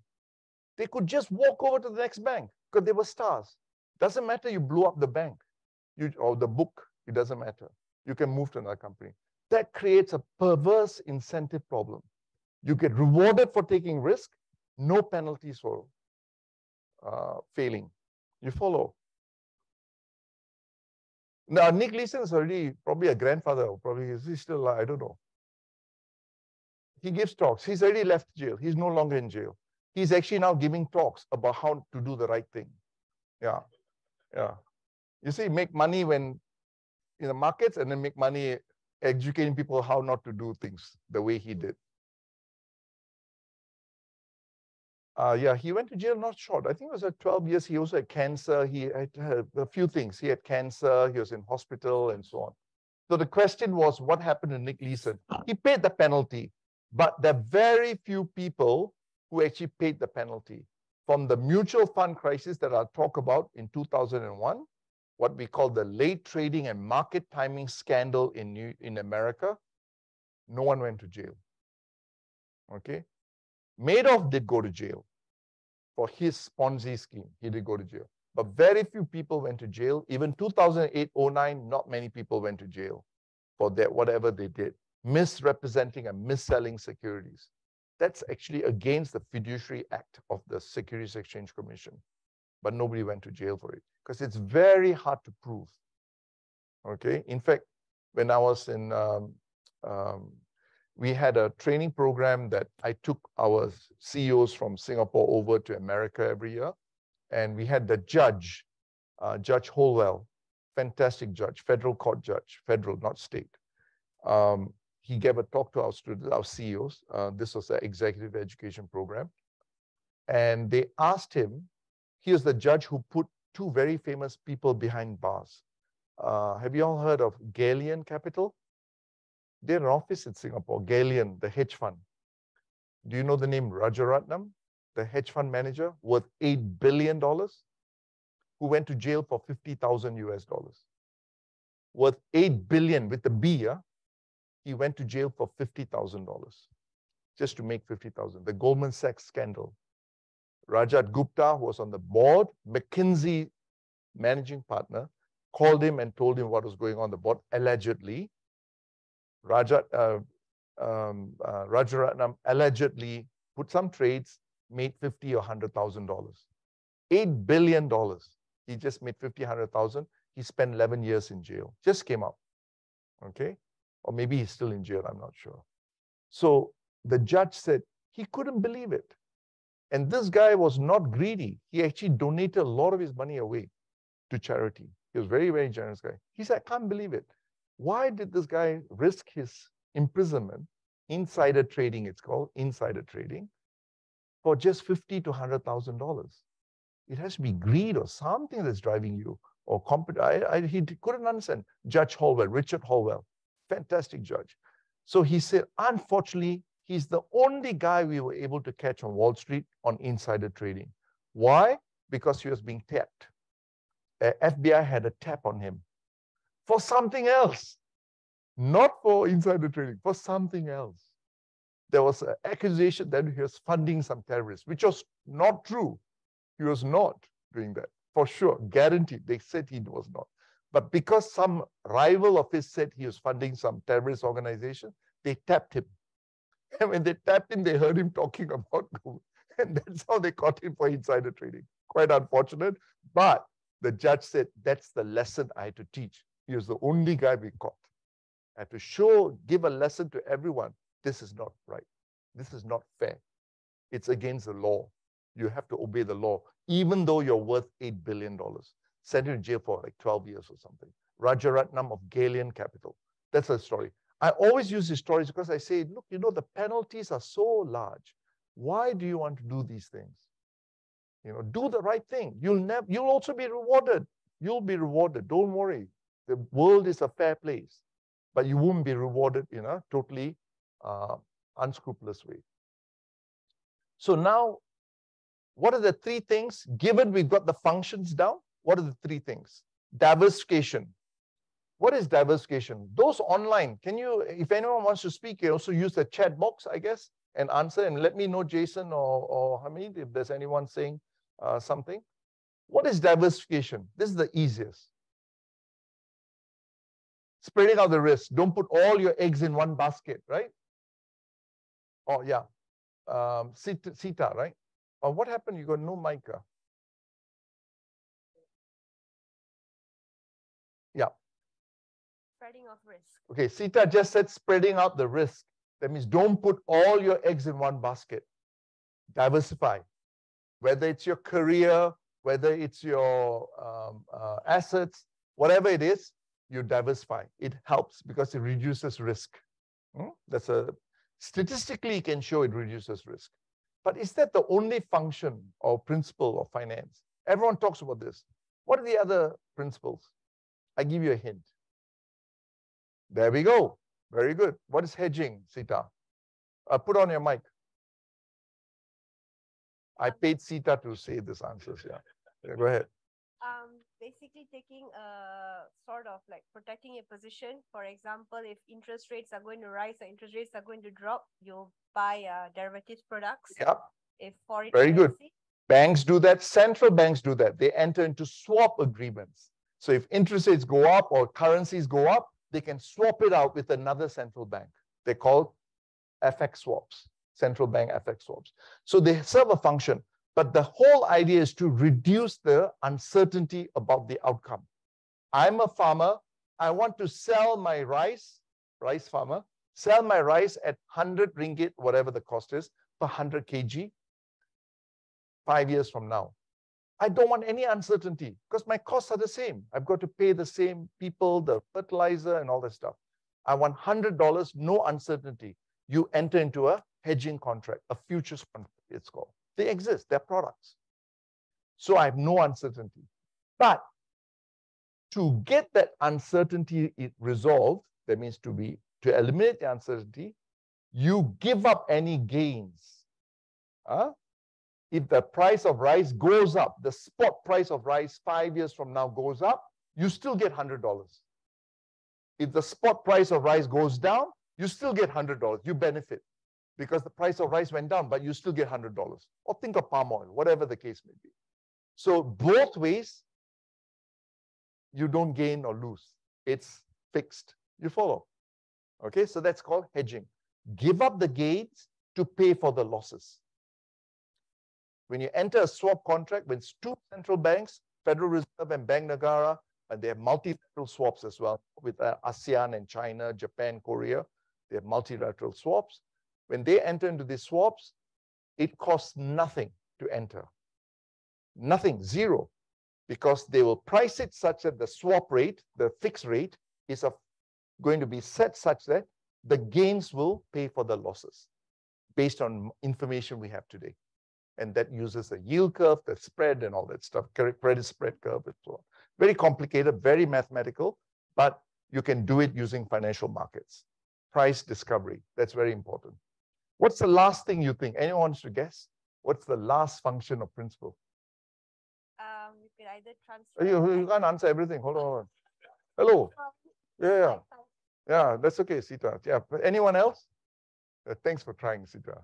They could just walk over to the next bank because they were stars. Doesn't matter you blew up the bank you, or the book. It doesn't matter. You can move to another company. That creates a perverse incentive problem. You get rewarded for taking risk, no penalties for uh, failing. You follow? Now, Nick Leeson is already probably a grandfather, probably is he still alive? I don't know. He gives talks. He's already left jail. He's no longer in jail. He's actually now giving talks about how to do the right thing. Yeah. Yeah. You see, make money when in the markets and then make money educating people how not to do things the way he did. Uh, yeah, he went to jail not short. I think it was at 12 years. He also had cancer. He had a few things. He had cancer. He was in hospital and so on. So the question was, what happened to Nick Leeson? He paid the penalty, but there are very few people who actually paid the penalty. From the mutual fund crisis that I'll talk about in 2001 what we call the late trading and market timing scandal in, New, in America, no one went to jail. Okay. Madoff did go to jail for his Ponzi scheme. He did go to jail. But very few people went to jail. Even 2008 09, not many people went to jail for that, whatever they did, misrepresenting and mis-selling securities. That's actually against the fiduciary act of the Securities Exchange Commission. But nobody went to jail for it because it's very hard to prove. Okay. In fact, when I was in, um, um, we had a training program that I took our CEOs from Singapore over to America every year. And we had the judge, uh, Judge Holwell, fantastic judge, federal court judge, federal, not state. Um, he gave a talk to our students, our CEOs. Uh, this was an executive education program. And they asked him, he was the judge who put two very famous people behind bars. Uh, have you all heard of Galleon Capital? They're an office in Singapore, Galleon, the hedge fund. Do you know the name Rajaratnam, the hedge fund manager, worth $8 billion, who went to jail for 50,000 US dollars? Worth 8 billion with the B, yeah? He went to jail for $50,000 just to make 50,000. The Goldman Sachs scandal. Rajat Gupta, who was on the board, McKinsey managing partner, called him and told him what was going on the board, allegedly. Rajat, uh, um, uh, Rajaratnam allegedly put some trades, made 50 or $100,000. $8 billion. He just made 50, 100,000. He spent 11 years in jail, just came out. Okay. Or maybe he's still in jail, I'm not sure. So the judge said he couldn't believe it. And this guy was not greedy. He actually donated a lot of his money away to charity. He was very, very generous guy. He said, I can't believe it. Why did this guy risk his imprisonment, insider trading, it's called insider trading, for just fifty to hundred thousand dollars? It has to be greed or something that's driving you, or compet- I, I, he couldn't understand. Judge Holwell, Richard Holwell, fantastic judge. So he said, unfortunately, he's the only guy we were able to catch on Wall Street on insider trading. Why? Because he was being tapped. Uh, FBI had a tap on him for something else, not for insider trading, for something else. There was an accusation that he was funding some terrorists, which was not true. He was not doing that for sure, guaranteed. They said he was not. But because some rival of his said he was funding some terrorist organization, they tapped him. And when they tapped him, they heard him talking about gold. And that's how they caught him for insider trading. Quite unfortunate. But the judge said, that's the lesson I had to teach. He was the only guy we caught. I had to show, give a lesson to everyone. This is not right. This is not fair. It's against the law. You have to obey the law, even though you're worth $8 billion. Sent him to jail for like 12 years or something. Rajaratnam of Galleon Capital. That's the story. I always use these stories because I say, look, you know, the penalties are so large. Why do you want to do these things? You know, do the right thing. You'll never, you'll also be rewarded. You'll be rewarded. Don't worry. The world is a fair place, but you won't be rewarded in a totally uh, unscrupulous way. So now, what are the three things? Given we've got the functions down, what are the three things? Diversification. What is diversification? Those online, can you, if anyone wants to speak, you also use the chat box, I guess, and answer and let me know, Jason or, or Hamid, if there's anyone saying uh, something. What is diversification? This is the easiest. Spreading out the risk. Don't put all your eggs in one basket, right? Oh, yeah. Um, Sita, right? Oh, what happened? You got no mic. Spreading of risk. Okay, Sita just said spreading out the risk. That means don't put all your eggs in one basket. Diversify. Whether it's your career, whether it's your um, uh, assets, whatever it is, you diversify. It helps because it reduces risk. Hmm? That's a statistically can show it reduces risk. But is that the only function or principle of finance? Everyone talks about this. What are the other principles? I give you a hint. There we go. Very good. What is hedging, Sita? Uh, put on your mic. I paid Sita to say this answers. Yeah. yeah go ahead. um, basically taking a sort of like protecting a position. For example, if interest rates are going to rise or interest rates are going to drop, you buy uh, derivatives products. Yep. If foreign Very good. Banks do that. Central banks do that. They enter into swap agreements. So if interest rates go up or currencies go up, they can swap it out with another central bank. They're called FX swaps, central bank FX swaps. So they serve a function, but the whole idea is to reduce the uncertainty about the outcome. I'm a farmer. I want to sell my rice, rice farmer, sell my rice at 100 ringgit, whatever the cost is, per 100 kg five years from now. I don't want any uncertainty because my costs are the same. I've got to pay the same people, the fertilizer and all that stuff. I want $100, no uncertainty. You enter into a hedging contract, a futures contract, it's called. They exist, they're products. So I have no uncertainty. But to get that uncertainty resolved, that means to be to eliminate the uncertainty, you give up any gains. Huh? If the price of rice goes up, the spot price of rice five years from now goes up, you still get $100. If the spot price of rice goes down, you still get $100. You benefit because the price of rice went down, but you still get $100. Or think of palm oil, whatever the case may be. So both ways, you don't gain or lose. It's fixed. You follow? Okay, so that's called hedging. Give up the gains to pay for the losses. When you enter a swap contract with two central banks, Federal Reserve and Bank Negara, and they have multilateral swaps as well with uh, ASEAN and China, Japan, Korea. They have multilateral swaps. When they enter into these swaps, it costs nothing to enter. Nothing, zero, because they will price it such that the swap rate, the fixed rate, is of, going to be set such that the gains will pay for the losses based on information we have today and that uses a yield curve, the spread and all that stuff, credit spread curve and so on. Very complicated, very mathematical, but you can do it using financial markets. Price discovery, that's very important. What's the last thing you think? Anyone wants to guess? What's the last function of principal? Um, you could either transfer. You, you can't answer everything. Hold on. Hold on. Hello. Yeah, yeah. Yeah, that's okay, Sita. Yeah. but Anyone else? Uh, thanks for trying, Sita.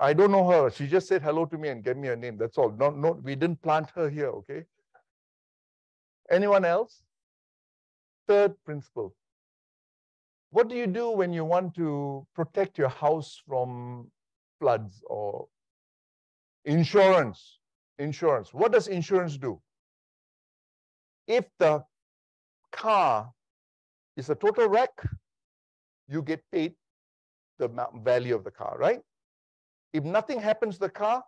I don't know her. She just said hello to me and gave me her name. That's all. No, no, we didn't plant her here, okay? Anyone else? Third principle. What do you do when you want to protect your house from floods or insurance? Insurance. What does insurance do? If the car is a total wreck, you get paid the value of the car, right? If nothing happens to the car,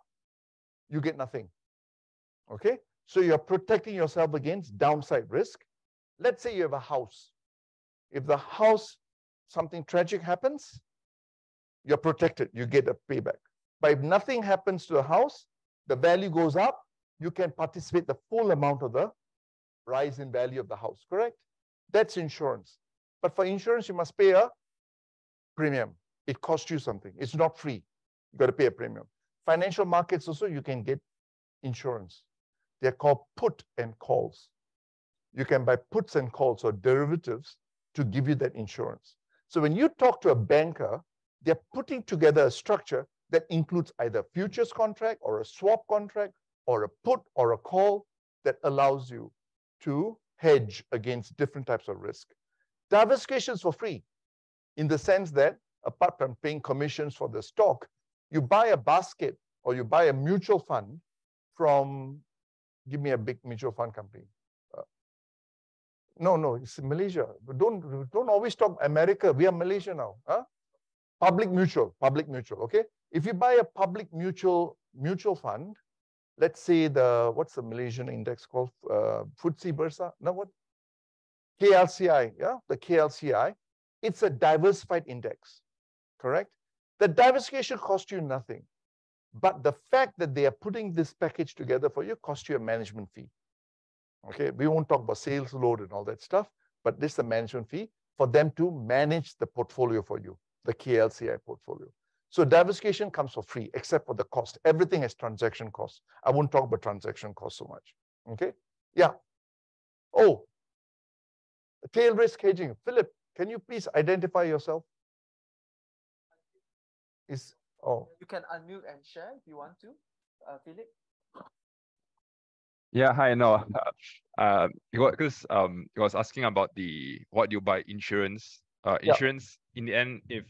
you get nothing. Okay? So you're protecting yourself against downside risk. Let's say you have a house. If the house, something tragic happens, you're protected. You get a payback. But if nothing happens to the house, the value goes up, you can participate the full amount of the rise in value of the house, correct? That's insurance. But for insurance, you must pay a premium. It costs you something. It's not free you got to pay a premium. Financial markets also, you can get insurance. They're called put and calls. You can buy puts and calls or derivatives to give you that insurance. So when you talk to a banker, they're putting together a structure that includes either futures contract or a swap contract or a put or a call that allows you to hedge against different types of risk. Diversification is for free in the sense that apart from paying commissions for the stock, you buy a basket or you buy a mutual fund from, give me a big mutual fund company. Uh, no, no, it's Malaysia. Don't, don't always talk America. We are Malaysia now. Huh? Public mutual, public mutual, okay? If you buy a public mutual mutual fund, let's say the, what's the Malaysian index called? Uh, FTSE Bursa? No, what? KLCI, yeah, the KLCI. It's a diversified index, correct? The diversification cost you nothing. But the fact that they are putting this package together for you cost you a management fee. Okay, we won't talk about sales load and all that stuff, but this is a management fee for them to manage the portfolio for you, the KLCI portfolio. So diversification comes for free, except for the cost. Everything has transaction costs. I won't talk about transaction costs so much. Okay, Yeah. Oh, tail risk hedging. Philip, can you please identify yourself? Is oh You can unmute and share if you want to, uh, Philip. Yeah, hi, no. Uh, because um, it was asking about the what you buy insurance. Uh, Yeah. insurance in the end, if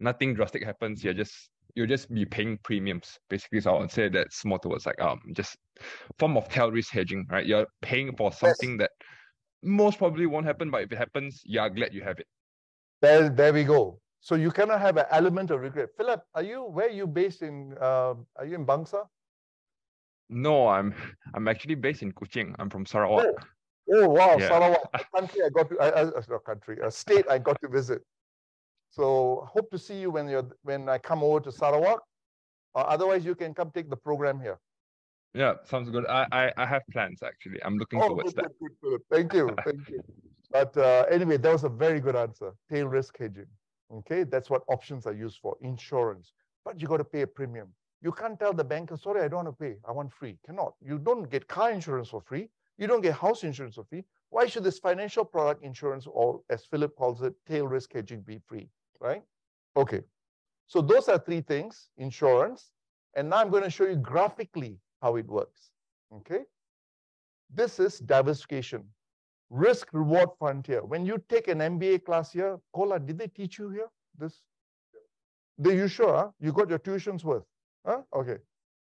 nothing drastic happens, you're just you'll just be paying premiums. Basically, so I would say that's more towards like um just form of tail risk hedging, right? You're paying for something that most probably won't happen, but if it happens, you're glad you have it. there, there we go. So you cannot have an element of regret. Philip, are you where are you based in uh, are you in Bangsar? No, I'm I'm actually based in Kuching. I'm from Sarawak. Oh wow, Yeah. Sarawak, a country I got to, I, I, uh, not country, a state I got to visit. So hope to see you when you're when I come over to Sarawak. Or otherwise, you can come take the program here. Yeah, sounds good. I I, I have plans actually. I'm looking Oh, towards good, that. good, good. Thank you, thank you. But uh, anyway, that was a very good answer. Tail risk hedging. Okay, that's what options are used for. Insurance, but you got to pay a premium. You can't tell the banker, sorry, I don't want to pay. I want free. Cannot. You don't get car insurance for free. You don't get house insurance for free. Why should this financial product insurance, or as Philip calls it, tail risk hedging, be free? Right? Okay. So those are three things: insurance, and now I'm going to show you graphically how it works. Okay. This is diversification risk reward frontier. When you take an MBA class here, Kola, did they teach you here? This? Are you sure? Huh? You got your tuitions worth? Huh? Okay.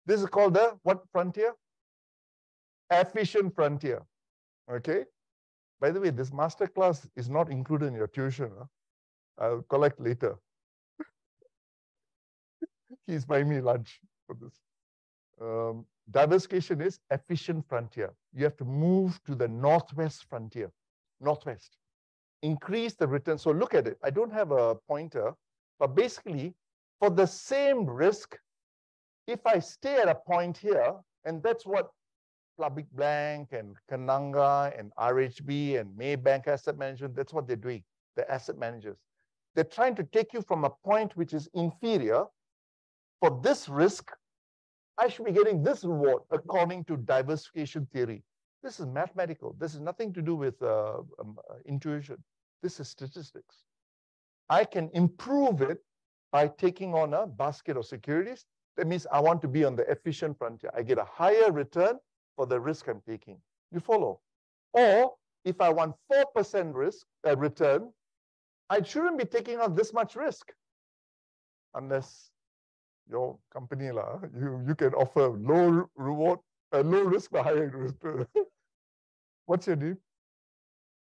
This is called the what frontier? Efficient frontier. Okay. By the way, this master class is not included in your tuition. Huh? I'll collect later. He's buying me lunch for this. Um, diversification is efficient frontier. You have to move to the northwest frontier, northwest. Increase the return. So look at it. I don't have a pointer, but basically, for the same risk, if I stay at a point here, and that's what Public Bank and Kenanga and RHB and Maybank Asset Management, that's what they're doing, the asset managers. They're trying to take you from a point which is inferior for this risk I should be getting this reward according to diversification theory. This is mathematical. This is nothing to do with uh, um, uh, intuition. This is statistics. I can improve it by taking on a basket of securities. That means I want to be on the efficient frontier. I get a higher return for the risk I'm taking. You follow? Or if I want 4% risk uh, return, I shouldn't be taking on this much risk unless your company lah, you you can offer low reward, uh, low risk but higher return. What's your name?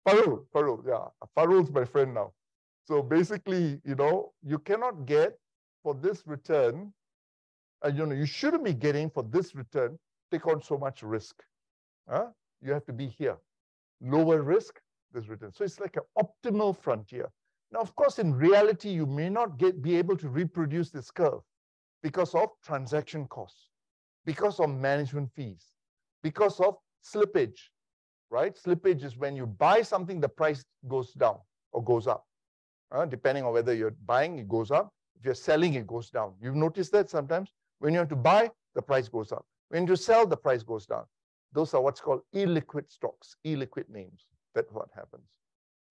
Farul, Farul, yeah. Farul's my friend now. So basically, you know, you cannot get for this return, and you know, you shouldn't be getting for this return, take on so much risk. Huh? You have to be here. Lower risk, this return. So it's like an optimal frontier. Now, of course, in reality, you may not get be able to reproduce this curve because of transaction costs, because of management fees, because of slippage, right? Slippage is when you buy something, the price goes down or goes up. Uh, depending on whether you're buying, it goes up. If you're selling, it goes down. You've noticed that sometimes when you have to buy, the price goes up. When you sell, the price goes down. Those are what's called illiquid stocks, illiquid names. That's what happens.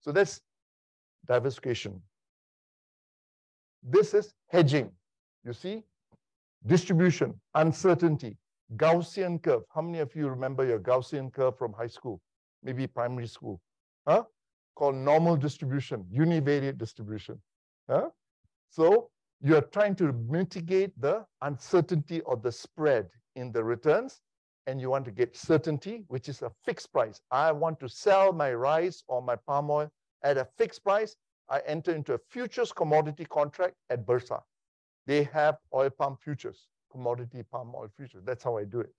So that's diversification. This is hedging. You see, distribution, uncertainty, Gaussian curve. How many of you remember your Gaussian curve from high school, maybe primary school? Huh? Called normal distribution, univariate distribution. Huh? So you're trying to mitigate the uncertainty or the spread in the returns, and you want to get certainty, which is a fixed price. I want to sell my rice or my palm oil at a fixed price. I enter into a futures commodity contract at Bursa they have oil palm futures, commodity palm oil futures. That's how I do it.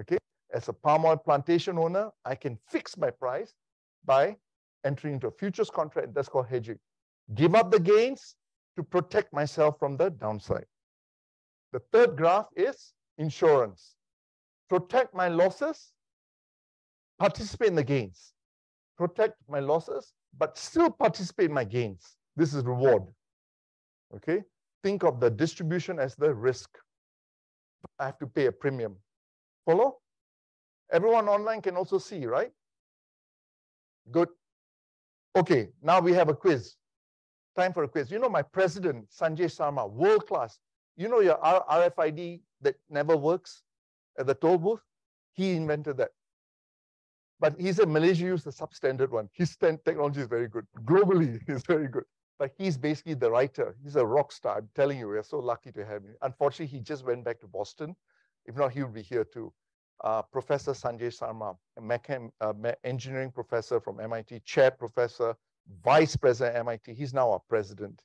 Okay. As a palm oil plantation owner, I can fix my price by entering into a futures contract. That's called hedging. Give up the gains to protect myself from the downside. The third graph is insurance. Protect my losses, participate in the gains. Protect my losses, but still participate in my gains. This is reward. Okay think of the distribution as the risk. I have to pay a premium. Follow? Everyone online can also see, right? Good. Okay, now we have a quiz. Time for a quiz. You know my president, Sanjay Sarma, world class. You know your RFID that never works at the toll booth? He invented that. But he said Malaysia used the substandard one. His technology is very good. Globally, it's very good. But he's basically the writer. He's a rock star. I'm telling you, we're so lucky to have him. Unfortunately, he just went back to Boston. If not, he would be here too. Uh, professor Sanjay Sarma, a uh, engineering professor from MIT, chair professor, vice president MIT. He's now our president.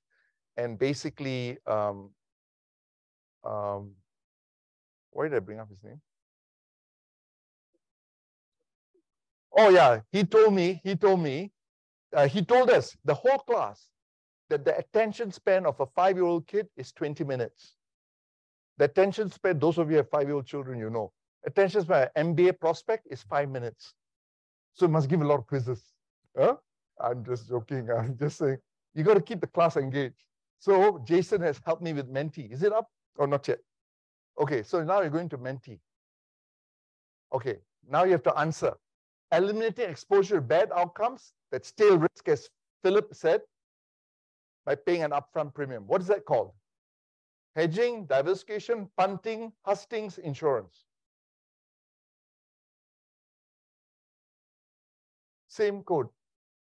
And basically, um, um, why did I bring up his name? Oh yeah, he told me, he told me, uh, he told us, the whole class, that the attention span of a five-year-old kid is 20 minutes. The attention span, those of you who have five-year-old children, you know, attention span MBA prospect is five minutes. So you must give a lot of quizzes. Huh? I'm just joking. I'm just saying, you got to keep the class engaged. So Jason has helped me with Menti. Is it up or not yet? Okay, so now you're going to Menti. Okay, now you have to answer. Eliminating exposure to bad outcomes, that's tail risk, as Philip said, by paying an upfront premium. What is that called? Hedging, diversification, punting, hustings, insurance. Same code.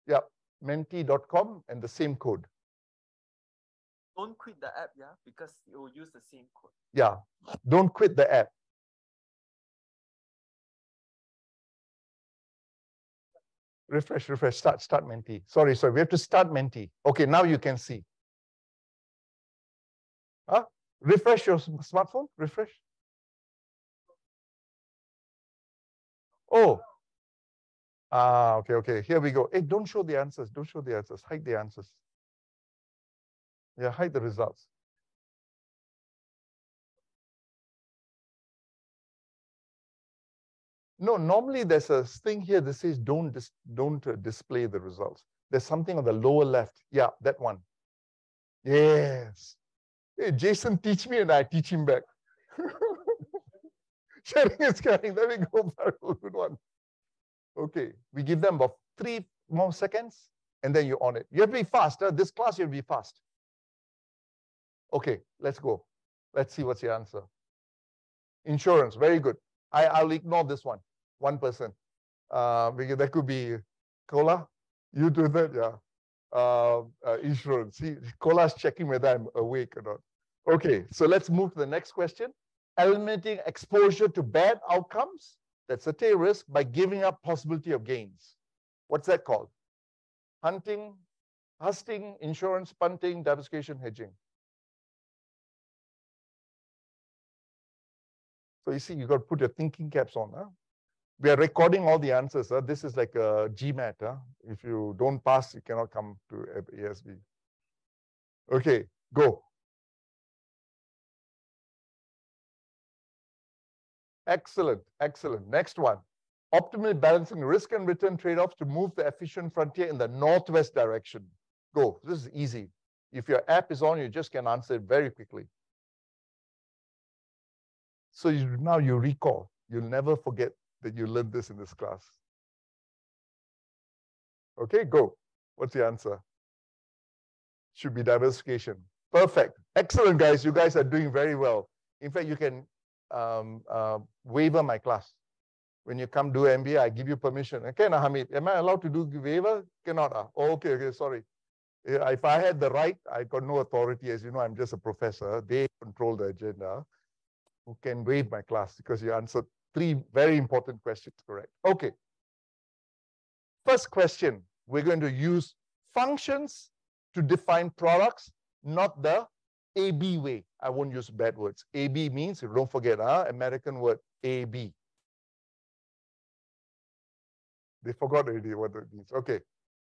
Yeah, menti.com and the same code. Don't quit the app, yeah, because you will use the same code. Yeah, don't quit the app. Refresh, refresh, start, start Menti. Sorry, sorry, we have to start Menti. Okay, now you can see. Huh? Refresh your smartphone, refresh. Oh, ah, okay, okay, here we go. Hey, don't show the answers, don't show the answers, hide the answers. Yeah, hide the results. No, normally there's a thing here that says don't dis don't uh, display the results. There's something on the lower left. Yeah, that one. Yes. Hey, Jason, teach me and I teach him back. Sharing is caring. There we go. Good one. Okay, we give them about three more seconds and then you're on it. You have to be fast. Huh? This class, you have to be fast. Okay, let's go. Let's see what's the answer. Insurance, very good. I, I'll ignore this one, one person. Uh, that could be Cola. You do that, yeah. Uh, uh, insurance. See, Cola's checking whether I'm awake or not. Okay, so let's move to the next question. Eliminating exposure to bad outcomes. That's a tail risk by giving up possibility of gains. What's that called? Hunting, husting, insurance, punting, diversification, hedging. So you see, you got to put your thinking caps on. Huh? We are recording all the answers. Huh? This is like a GMAT. Huh? If you don't pass, you cannot come to ASB. Okay, go. Excellent, excellent. Next one. Optimally balancing risk and return trade-offs to move the efficient frontier in the northwest direction. Go. This is easy. If your app is on, you just can answer it very quickly. So you, now you recall. You'll never forget that you learned this in this class. Okay, go. What's the answer? Should be diversification. Perfect. Excellent, guys. You guys are doing very well. In fact, you can um, uh, waiver my class. When you come do MBA, I give you permission. Okay, now, Hamid, am I allowed to do waiver? Cannot. Ah. Oh, okay, okay, sorry. If I had the right, I got no authority. As you know, I'm just a professor. They control the agenda who can waive my class because you answered three very important questions correct. Okay. First question, we're going to use functions to define products, not the AB way. I won't use bad words. AB means, don't forget, huh? American word, AB. They forgot already what it means. Okay.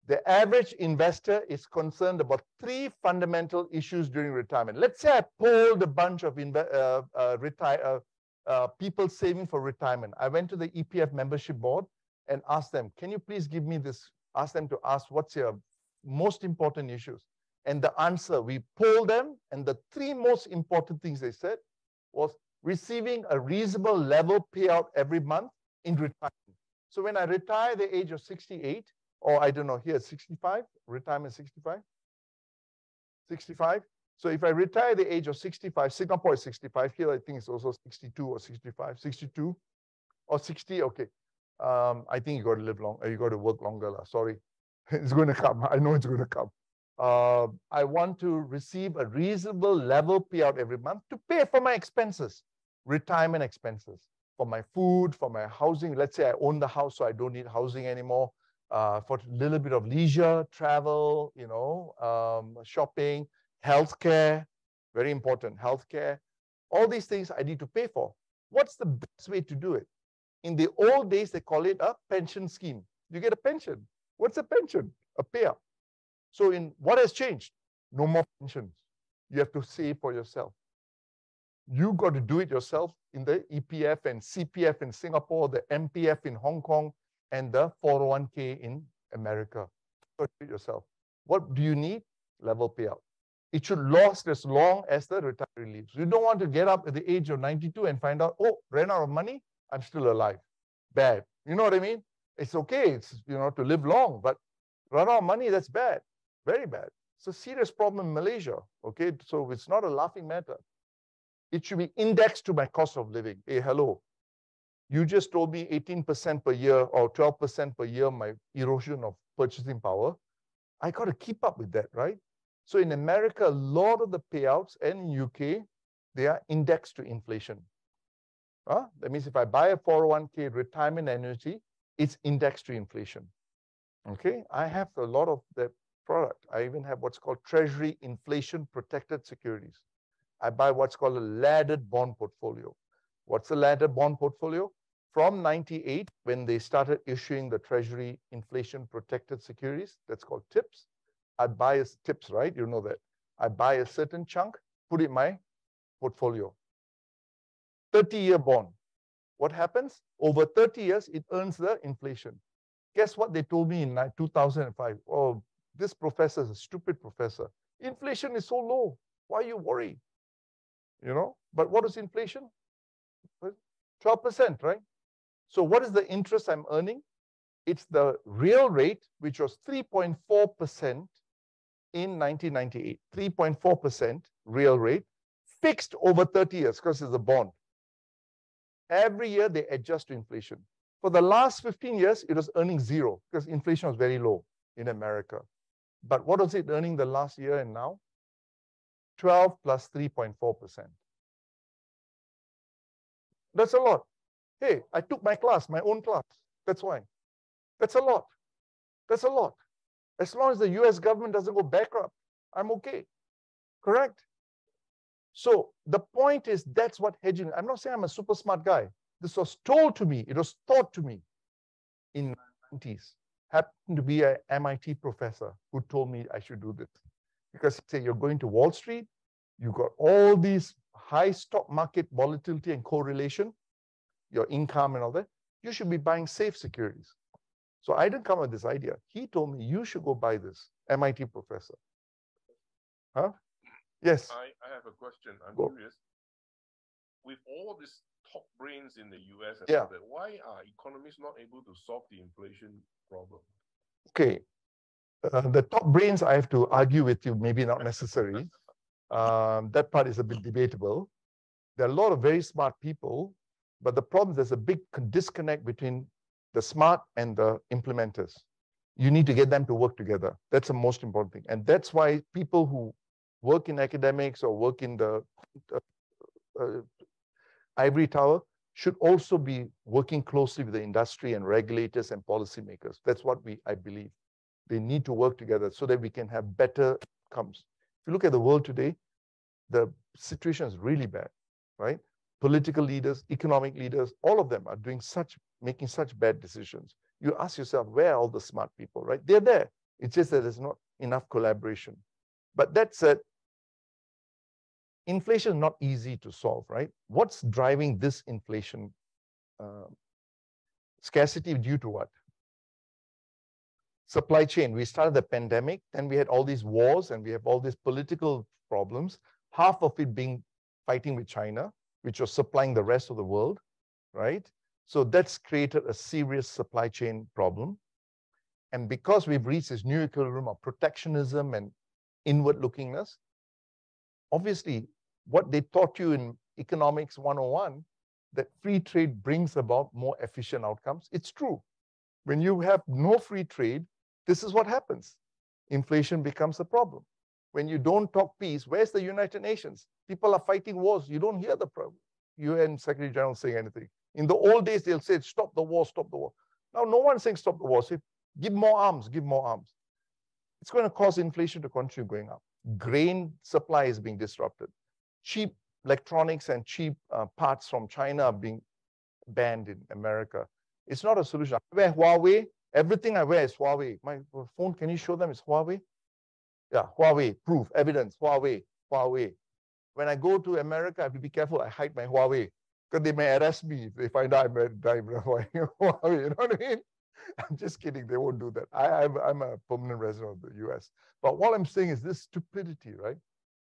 The average investor is concerned about three fundamental issues during retirement. Let's say I polled a bunch of uh, uh, retire, uh, uh, people saving for retirement. I went to the EPF membership board and asked them, can you please give me this, ask them to ask what's your most important issues? And the answer, we polled them, and the three most important things they said was receiving a reasonable level payout every month in retirement. So when I retire the age of 68, or I don't know, here 65, retirement 65, 65. So if I retire the age of 65, Singapore is 65, here I think it's also 62 or 65, 62 or 60, okay. Um, I think you got to live long, you got to work longer, lah. sorry. it's going to come, I know it's going to come. Uh, I want to receive a reasonable level payout every month to pay for my expenses, retirement expenses, for my food, for my housing. Let's say I own the house, so I don't need housing anymore. Uh, for a little bit of leisure, travel, you know, um, shopping, healthcare, very important, healthcare. All these things I need to pay for. What's the best way to do it? In the old days, they call it a pension scheme. You get a pension. What's a pension? A payout. So in what has changed? No more pensions. You have to save for yourself. You got to do it yourself in the EPF and CPF in Singapore, the MPF in Hong Kong, and the 401k in America. So do it yourself. What do you need? Level payout. It should last as long as the retiree lives. You don't want to get up at the age of 92 and find out, oh, ran out of money, I'm still alive. Bad. You know what I mean? It's okay, it's you know to live long, but run out of money, that's bad. Very bad. It's a serious problem in Malaysia. Okay, so it's not a laughing matter. It should be indexed to my cost of living. Hey, hello. You just told me 18% per year or 12% per year, my erosion of purchasing power. I got to keep up with that, right? So in America, a lot of the payouts and UK, they are indexed to inflation. Huh? That means if I buy a 401k retirement annuity, it's indexed to inflation. Okay, I have a lot of that product. I even have what's called Treasury Inflation Protected Securities. I buy what's called a laddered bond portfolio. What's a laddered bond portfolio? From 98, when they started issuing the Treasury Inflation Protected Securities, that's called TIPS, I buy a TIPS, right? You know that. I buy a certain chunk, put it in my portfolio. 30-year bond. What happens? Over 30 years, it earns the inflation. Guess what they told me in 2005? Oh, this professor is a stupid professor. Inflation is so low. Why you worry? You know, but what is inflation? 12%, right? So what is the interest I'm earning? It's the real rate, which was 3.4% in 1998. 3.4% real rate, fixed over 30 years because it's a bond. Every year they adjust to inflation. For the last 15 years, it was earning zero because inflation was very low in America. But what was it earning the last year and now? 12 plus 3.4%. That's a lot. Hey, I took my class, my own class. That's why. That's a lot. That's a lot. As long as the US government doesn't go bankrupt, I'm okay. Correct? So the point is that's what hedging. I'm not saying I'm a super smart guy. This was told to me, it was taught to me in the 90s. Happened to be an MIT professor who told me I should do this. Because he said, You're going to Wall Street, you've got all these high stock market volatility and correlation, your income and all that. You should be buying safe securities. So I didn't come up with this idea. He told me you should go buy this, MIT professor. Huh? Yes. I, I have a question. I'm Go. curious. With all these top brains in the US and Yeah. that, why are economists not able to solve the inflation problem? Okay. Uh, the top brains, I have to argue with you, maybe not necessary. Um, that part is a bit debatable. There are a lot of very smart people, but the problem is there's a big disconnect between the smart and the implementers. You need to get them to work together. That's the most important thing. And that's why people who work in academics or work in the uh, uh, ivory tower should also be working closely with the industry and regulators and policymakers. That's what we, I believe. They need to work together so that we can have better outcomes. If you look at the world today, the situation is really bad, right? Political leaders, economic leaders, all of them are doing such, making such bad decisions. You ask yourself, where are all the smart people, right? They're there. It's just that there's not enough collaboration. But that said, inflation is not easy to solve, right? What's driving this inflation? Uh, scarcity due to what? Supply chain. We started the pandemic, then we had all these wars and we have all these political problems, half of it being fighting with China, which was supplying the rest of the world, right? So that's created a serious supply chain problem. And because we've reached this new equilibrium of protectionism and inward lookingness, obviously what they taught you in economics 101, that free trade brings about more efficient outcomes. It's true. When you have no free trade, this is what happens. Inflation becomes a problem. When you don't talk peace, where's the United Nations? People are fighting wars. You don't hear the UN Secretary General saying anything. In the old days, they'll say, stop the war, stop the war. Now, no one's saying stop the war. Say, give more arms, give more arms. It's going to cause inflation to continue going up. Grain supply is being disrupted. Cheap electronics and cheap uh, parts from China are being banned in America. It's not a solution. I wear Huawei. Everything I wear is Huawei. My phone, can you show them it's Huawei? Yeah, Huawei, proof, evidence, Huawei, Huawei. When I go to America, I have to be careful. I hide my Huawei because they may arrest me if they find out I'm a Huawei. You know what I mean? I'm just kidding. They won't do that. I, I'm, I'm a permanent resident of the US. But what I'm saying is this stupidity, right?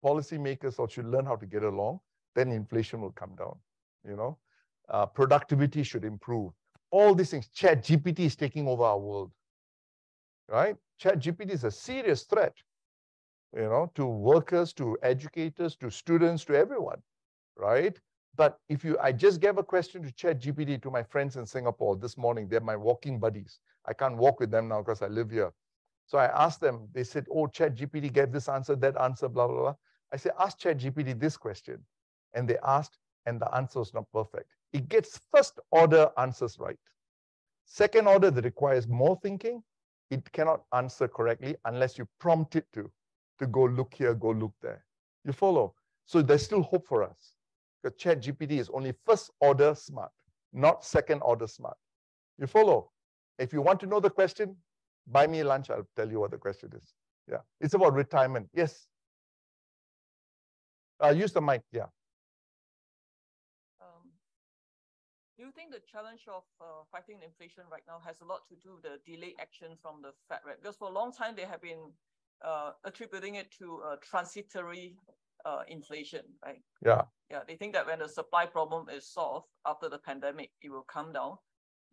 Policymakers all should learn how to get along. Then inflation will come down. You know, uh, productivity should improve. All these things. Chat GPT is taking over our world, right? Chat GPT is a serious threat, you know, to workers, to educators, to students, to everyone, right? But if you, I just gave a question to Chat GPT to my friends in Singapore this morning. They're my walking buddies. I can't walk with them now because I live here. So I asked them, they said, oh, Chat GPT gave this answer, that answer, blah, blah, blah. I said, ask Chat GPT this question. And they asked, and the answer is not perfect. It gets first order answers right. Second order that requires more thinking, it cannot answer correctly unless you prompt it to, to go look here, go look there. You follow? So there's still hope for us. Because Chat GPT is only first order smart, not second order smart. You follow? If you want to know the question, buy me lunch, I'll tell you what the question is. Yeah, it's about retirement. Yes. Uh, use the mic, yeah. Um, do you think the challenge of uh, fighting inflation right now has a lot to do with the delayed action from the Fed, right? Because for a long time, they have been uh, attributing it to a transitory uh, inflation, right? Yeah. Yeah, they think that when the supply problem is solved after the pandemic, it will come down.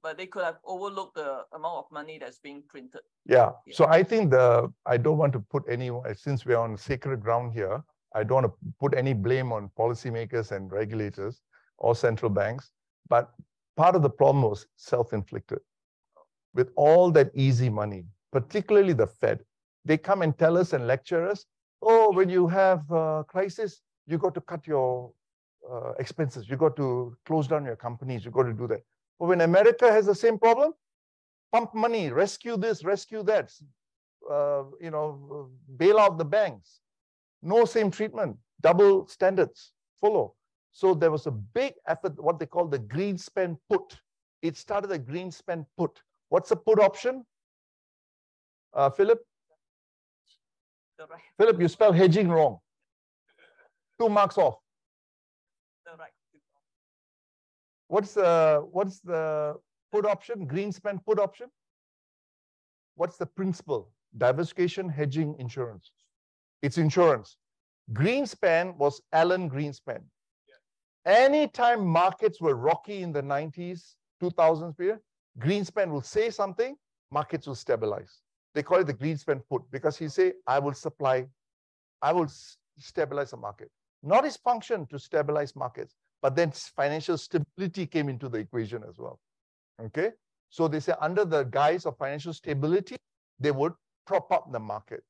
But they could have overlooked the amount of money that's being printed. Yeah. yeah. So I think the I don't want to put any since we're on sacred ground here. I don't want to put any blame on policymakers and regulators or central banks. But part of the problem was self-inflicted. With all that easy money, particularly the Fed, they come and tell us and lecture us oh, when you have a crisis, you got to cut your uh, expenses. You got to close down your companies. You got to do that. But when America has the same problem, pump money, rescue this, rescue that, uh, you know, bail out the banks. No same treatment, double standards, follow. So there was a big effort, what they call the Greenspan put. It started the Greenspan put. What's the put option? Uh, Philip? The right. Philip, you spell hedging wrong. Two marks off. The right. What's the what's the put option? Greenspan put option? What's the principle? Diversification, hedging, insurance. It's insurance. Greenspan was Alan Greenspan. Yeah. Anytime markets were rocky in the 90s, 2000s period, Greenspan will say something, markets will stabilize. They call it the Greenspan put because he say, I will supply, I will stabilize the market. Not his function to stabilize markets, but then financial stability came into the equation as well. Okay. So they say under the guise of financial stability, they would prop up the market.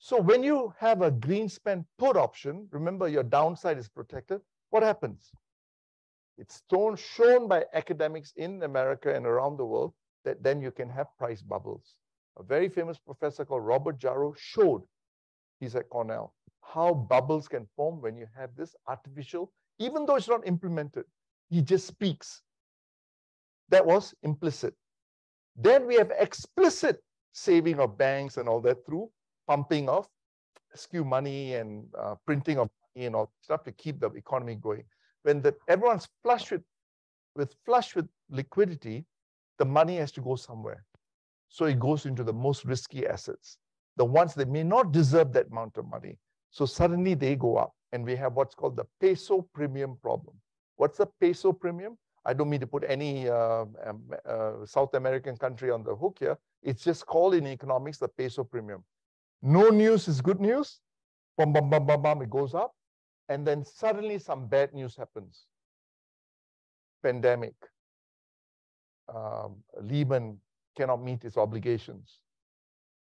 So when you have a Greenspan put option, remember your downside is protected. What happens? It's shown by academics in America and around the world that then you can have price bubbles a very famous professor called Robert Jarrow showed, he's at Cornell, how bubbles can form when you have this artificial, even though it's not implemented, he just speaks. That was implicit. Then we have explicit saving of banks and all that through pumping of skew money and uh, printing of money and all stuff to keep the economy going. When the, everyone's flush with, with flush with liquidity, the money has to go somewhere. So it goes into the most risky assets, the ones that may not deserve that amount of money. So suddenly they go up and we have what's called the peso premium problem. What's the peso premium? I don't mean to put any uh, um, uh, South American country on the hook here. It's just called in economics the peso premium. No news is good news. Bum, bum, bum, bum, bum, it goes up. And then suddenly some bad news happens. Pandemic. Um, Lehman cannot meet its obligations.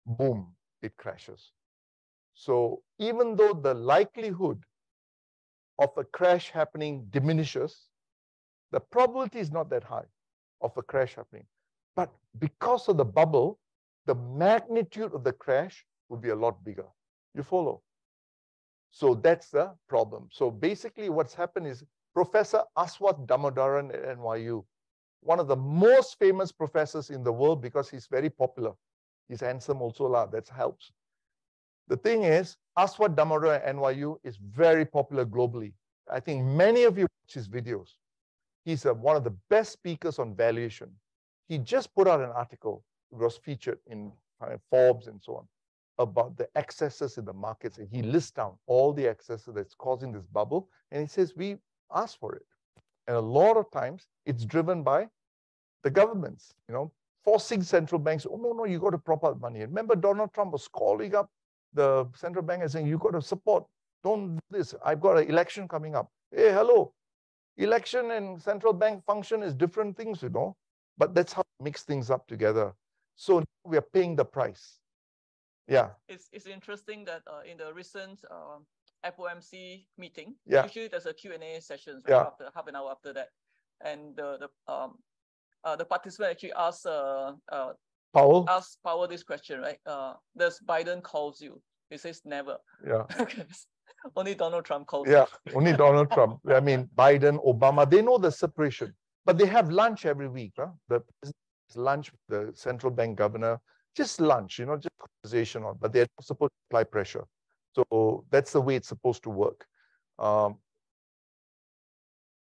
Boom, it crashes. So even though the likelihood of a crash happening diminishes, the probability is not that high of a crash happening. But because of the bubble, the magnitude of the crash will be a lot bigger. You follow? So that's the problem. So basically what's happened is Professor Aswath Damodaran at NYU, one of the most famous professors in the world because he's very popular. He's handsome also, lah. that helps. The thing is, Aswath Damodaran at NYU is very popular globally. I think many of you watch his videos. He's a, one of the best speakers on valuation. He just put out an article, it was featured in uh, Forbes and so on, about the excesses in the markets. And he lists down all the excesses that's causing this bubble. And he says, we asked for it. And a lot of times it's driven by the governments, you know, forcing central banks, oh, no, no, you got to prop up money. Remember, Donald Trump was calling up the central bank and saying, you got to support, don't do this. I've got an election coming up. Hey, hello. Election and central bank function is different things, you know, but that's how mix things up together. So we are paying the price. Yeah. It's, it's interesting that uh, in the recent uh, FOMC meeting, yeah. usually there's a Q&A session right, yeah. after half an hour after that. And the, the, um, uh, the participant actually asked uh, uh, Powell? asked Powell this question, right? Uh, does Biden calls you? He says never. Yeah. only Donald Trump calls. Yeah, only Donald Trump. I mean, Biden, Obama, they know the separation, but they have lunch every week. Huh? The lunch with the central bank governor, just lunch, you know, just conversation on, but they're supposed to apply pressure. So that's the way it's supposed to work. Um,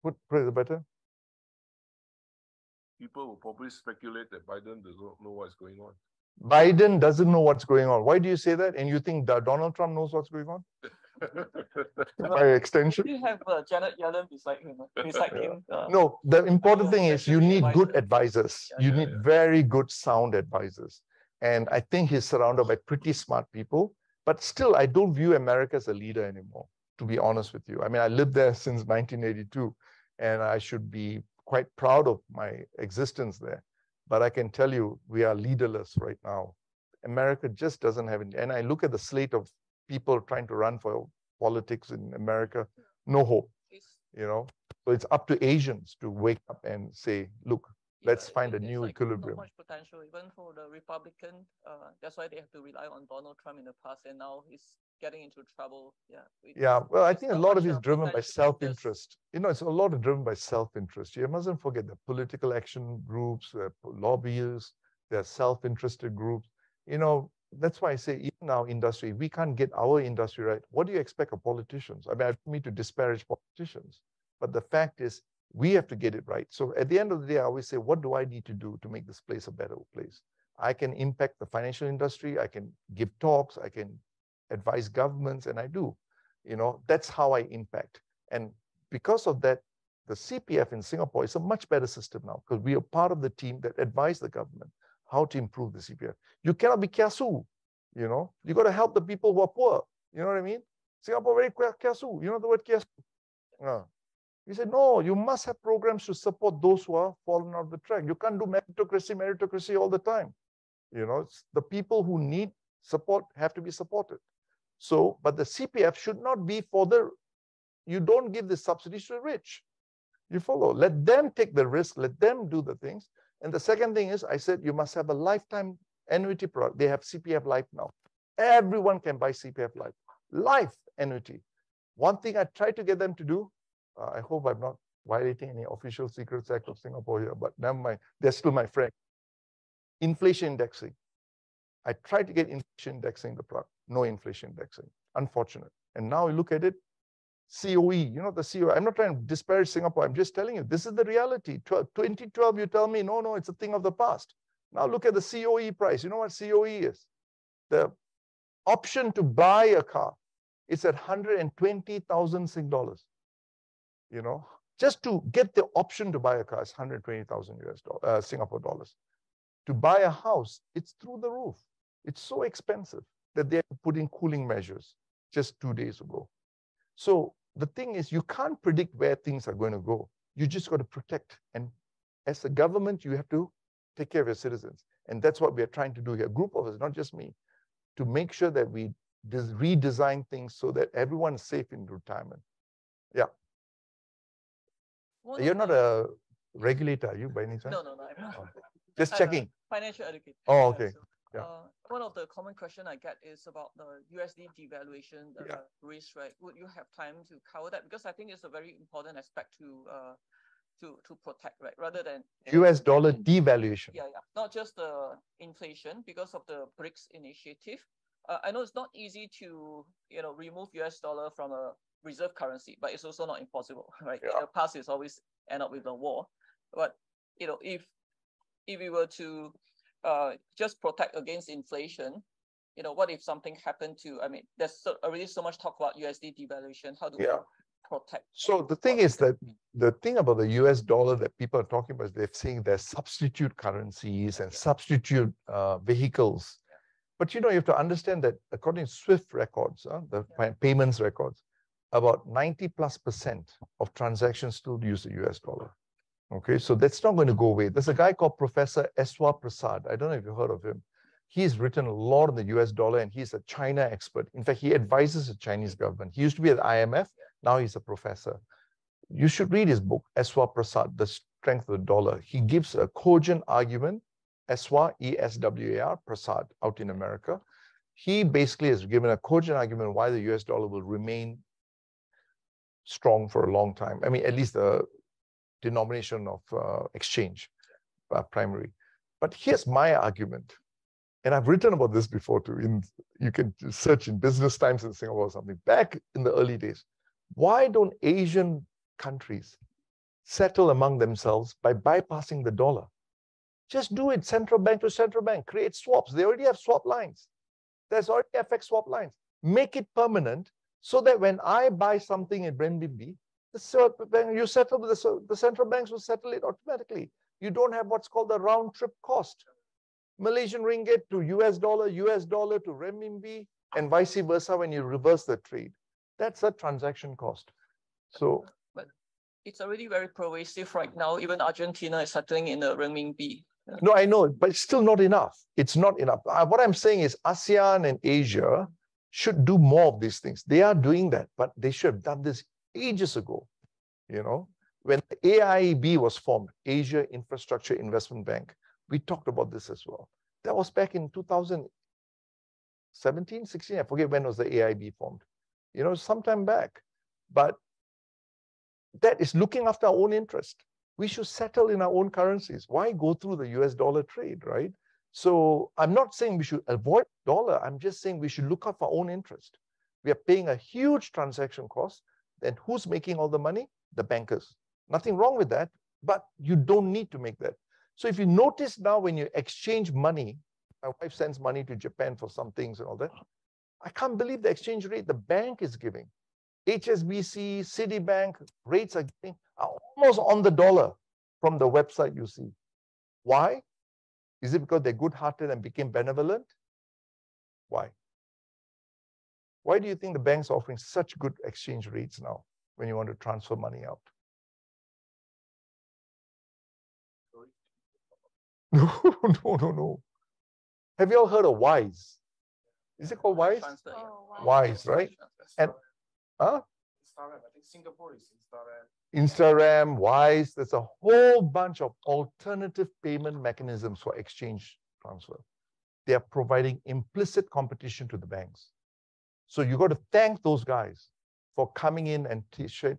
put, put it better. People will probably speculate that Biden does not know what's going on. Biden doesn't know what's going on. Why do you say that? And you think that Donald Trump knows what's going on? By extension? You have uh, Janet Yellen beside him. Beside him. Uh, no, the important thing is you need good advisors. You need very good sound advisors. And I think he's surrounded by pretty smart people. But still, I don't view America as a leader anymore, to be honest with you. I mean, I lived there since 1982, and I should be quite proud of my existence there. But I can tell you, we are leaderless right now. America just doesn't have any. And I look at the slate of people trying to run for politics in America, no hope. You know, so it's up to Asians to wake up and say, look, let's find a new like equilibrium. So much potential, even for the Republican. Uh, that's why they have to rely on Donald Trump in the past, and now he's getting into trouble. Yeah. Yeah. Well, I think a lot of it is driven by self-interest. You know, it's a lot of driven by self-interest. You mustn't forget the political action groups, the lobbyists, there are self-interested groups. You know, that's why I say even our industry, we can't get our industry right. What do you expect of politicians? I mean, I don't mean to disparage politicians, but the fact is we have to get it right. So at the end of the day, I always say, what do I need to do to make this place a better place? I can impact the financial industry. I can give talks. I can advise governments, and I do. You know, that's how I impact. And because of that, the CPF in Singapore is a much better system now because we are part of the team that advise the government how to improve the CPF. You cannot be kiasu, you know. You got to help the people who are poor. You know what I mean? Singapore very kiasu. You know the word kiasu? Uh, he said, no, you must have programs to support those who are fallen off the track. You can't do meritocracy, meritocracy all the time. You know, the people who need support have to be supported. So, but the CPF should not be for the, you don't give the subsidies to the rich. You follow, let them take the risk, let them do the things. And the second thing is, I said, you must have a lifetime annuity product. They have CPF Life now. Everyone can buy CPF Life. Life annuity. One thing I try to get them to do, uh, I hope I'm not violating any official secrets act of Singapore here, but never mind. They're still my friend. Inflation indexing. I tried to get inflation indexing the product, no inflation indexing. Unfortunate. And now you look at it, COE, you know, the COE. I'm not trying to disparage Singapore. I'm just telling you, this is the reality. 12, 2012, you tell me, no, no, it's a thing of the past. Now look at the COE price. You know what COE is? The option to buy a car is at 120,000 Sing dollars. You know, Just to get the option to buy a car is 120,000 US dollar, uh, Singapore dollars. To buy a house, it's through the roof. It's so expensive that they put in cooling measures just two days ago. So the thing is, you can't predict where things are going to go. You just got to protect. And as a government, you have to take care of your citizens. And that's what we are trying to do here. A group of us, not just me, to make sure that we redesign things so that everyone's safe in retirement. Yeah. One You're not the- a regulator, are you, by any chance? No, no, no. I'm not. Oh. Just checking. Financial educator. Oh, okay. so, Yeah. Uh, one of the common question I get is about the USD devaluation uh, Yeah. risk, right? Would you have time to cover that? Because I think it's a very important aspect to uh, to to protect, right? Rather than US dollar devaluation. yeah, yeah, not just the inflation because of the BRICS initiative. Uh, I know it's not easy to you know remove US dollar from a reserve currency, but it's also not impossible, right? Yeah. the past, it's always end up with a war. But you know, if if we were to uh, just protect against inflation, you know, what if something happened to? I mean, there's so, already so much talk about USD devaluation. How do Yeah. we protect? So the thing is that the thing about the US dollar that people are talking about is they're saying there's substitute currencies and substitute uh, vehicles. But you know, you have to understand that according to SWIFT records, uh, the pa- payments records, about 90 plus percent of transactions still use the US dollar. Okay, so that's not going to go away. There's a guy called Professor Eswar Prasad. I don't know if you've heard of him. He's written a lot on the US dollar and he's a China expert. In fact, he advises the Chinese government. He used to be at IMF. Now he's a professor. You should read his book, Eswar Prasad, The Strength of the Dollar. He gives a cogent argument, Eswar, E-S-W-A-R, Prasad, out in America. He basically has given a cogent argument why the US dollar will remain strong for a long time. I mean, at least the denomination of uh, exchange, uh, primary. But here's my argument, and I've written about this before too. In you can search in Business Times in Singapore or something. Back in the early days, why don't Asian countries settle among themselves by bypassing the dollar? Just do it central bank to central bank. Create swaps. They already have swap lines. There's already FX swap lines. Make it permanent so that when I buy something in renminbi, the central you settle with the, the central banks will settle it automatically. You don't have what's called the round trip cost. Malaysian ringgit to US dollar, US dollar to renminbi, and vice versa when you reverse the trade. That's a transaction cost. So But it's already very pervasive right now. Even Argentina is settling in the renminbi. No, I know, but it's still not enough. It's not enough. Uh, what I'm saying is ASEAN and Asia should do more of these things. They are doing that, but they should have done this ages ago. You know, when AIIB was formed, Asia Infrastructure Investment Bank, we talked about this as well. That was back in 2017, 16, I forget when was the AIB formed. You know, sometime back. But that is looking after our own interest we should settle in our own currencies. Why go through the US dollar trade, right? So I'm not saying we should avoid dollar. I'm just saying we should look out for our own interest. We are paying a huge transaction cost. Then who's making all the money? The bankers. Nothing wrong with that, but you don't need to make that. So if you notice now when you exchange money, my wife sends money to Japan for some things and all that. I can't believe the exchange rate the bank is giving. HSBC, Citibank rates are are almost on the dollar from the website you see. Why? Is it because they're good-hearted and became benevolent? Why? Why do you think the bank's offering such good exchange rates now when you want to transfer money out? No, no, no, no. Have you all heard of Wise? Is it called Wise? Oh, wow. Wise, right? And huh? Instarem, I think Singapore is Instarem. Wise, there's a whole bunch of alternative payment mechanisms for exchange transfer. They are providing implicit competition to the banks. So you got to thank those guys for coming in and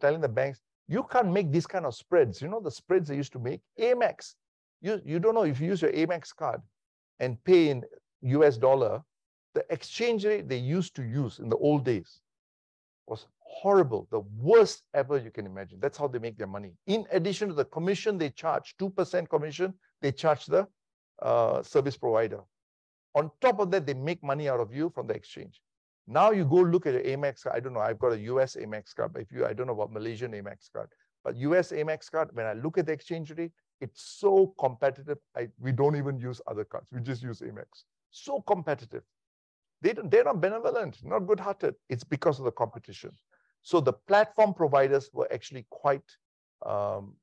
telling the banks, you can't make these kind of spreads. You know the spreads they used to make? Amex. You, you don't know if you use your Amex card and pay in US dollar, the exchange rate they used to use in the old days was horrible, the worst ever you can imagine. That's how they make their money. In addition to the commission they charge, 2% commission, they charge the uh, service provider. On top of that, they make money out of you from the exchange. Now you go look at your Amex card. I don't know, I've got a US Amex card, if you, I don't know about Malaysian Amex card. But US Amex card, when I look at the exchange rate, it's so competitive. I, we don't even use other cards. We just use Amex. So competitive. They don't, they're not benevolent, not good-hearted. It's because of the competition. So the platform providers were actually quite um,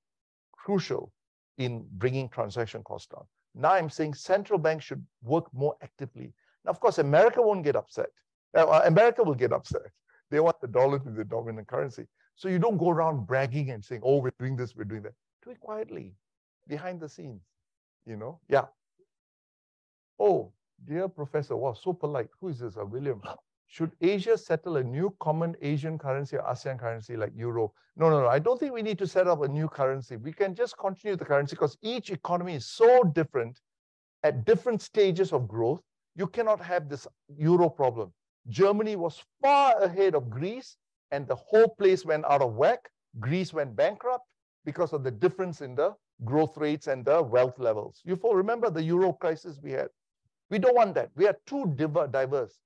crucial in bringing transaction costs down. Now I'm saying central banks should work more actively. Now, of course, America won't get upset. Uh, America will get upset. They want the dollar to be the dominant currency. So you don't go around bragging and saying, oh, we're doing this, we're doing that. Do it quietly, behind the scenes, you know? Yeah. Oh, dear professor, wow, so polite. Who is this? Uh, William. Should Asia settle a new common Asian currency or ASEAN currency like euro? No, no, no. I don't think we need to set up a new currency. We can just continue the currency because each economy is so different at different stages of growth. You cannot have this euro problem. Germany was far ahead of Greece and the whole place went out of whack. Greece went bankrupt because of the difference in the growth rates and the wealth levels. You remember the euro crisis we had. We don't want that. We are too diverse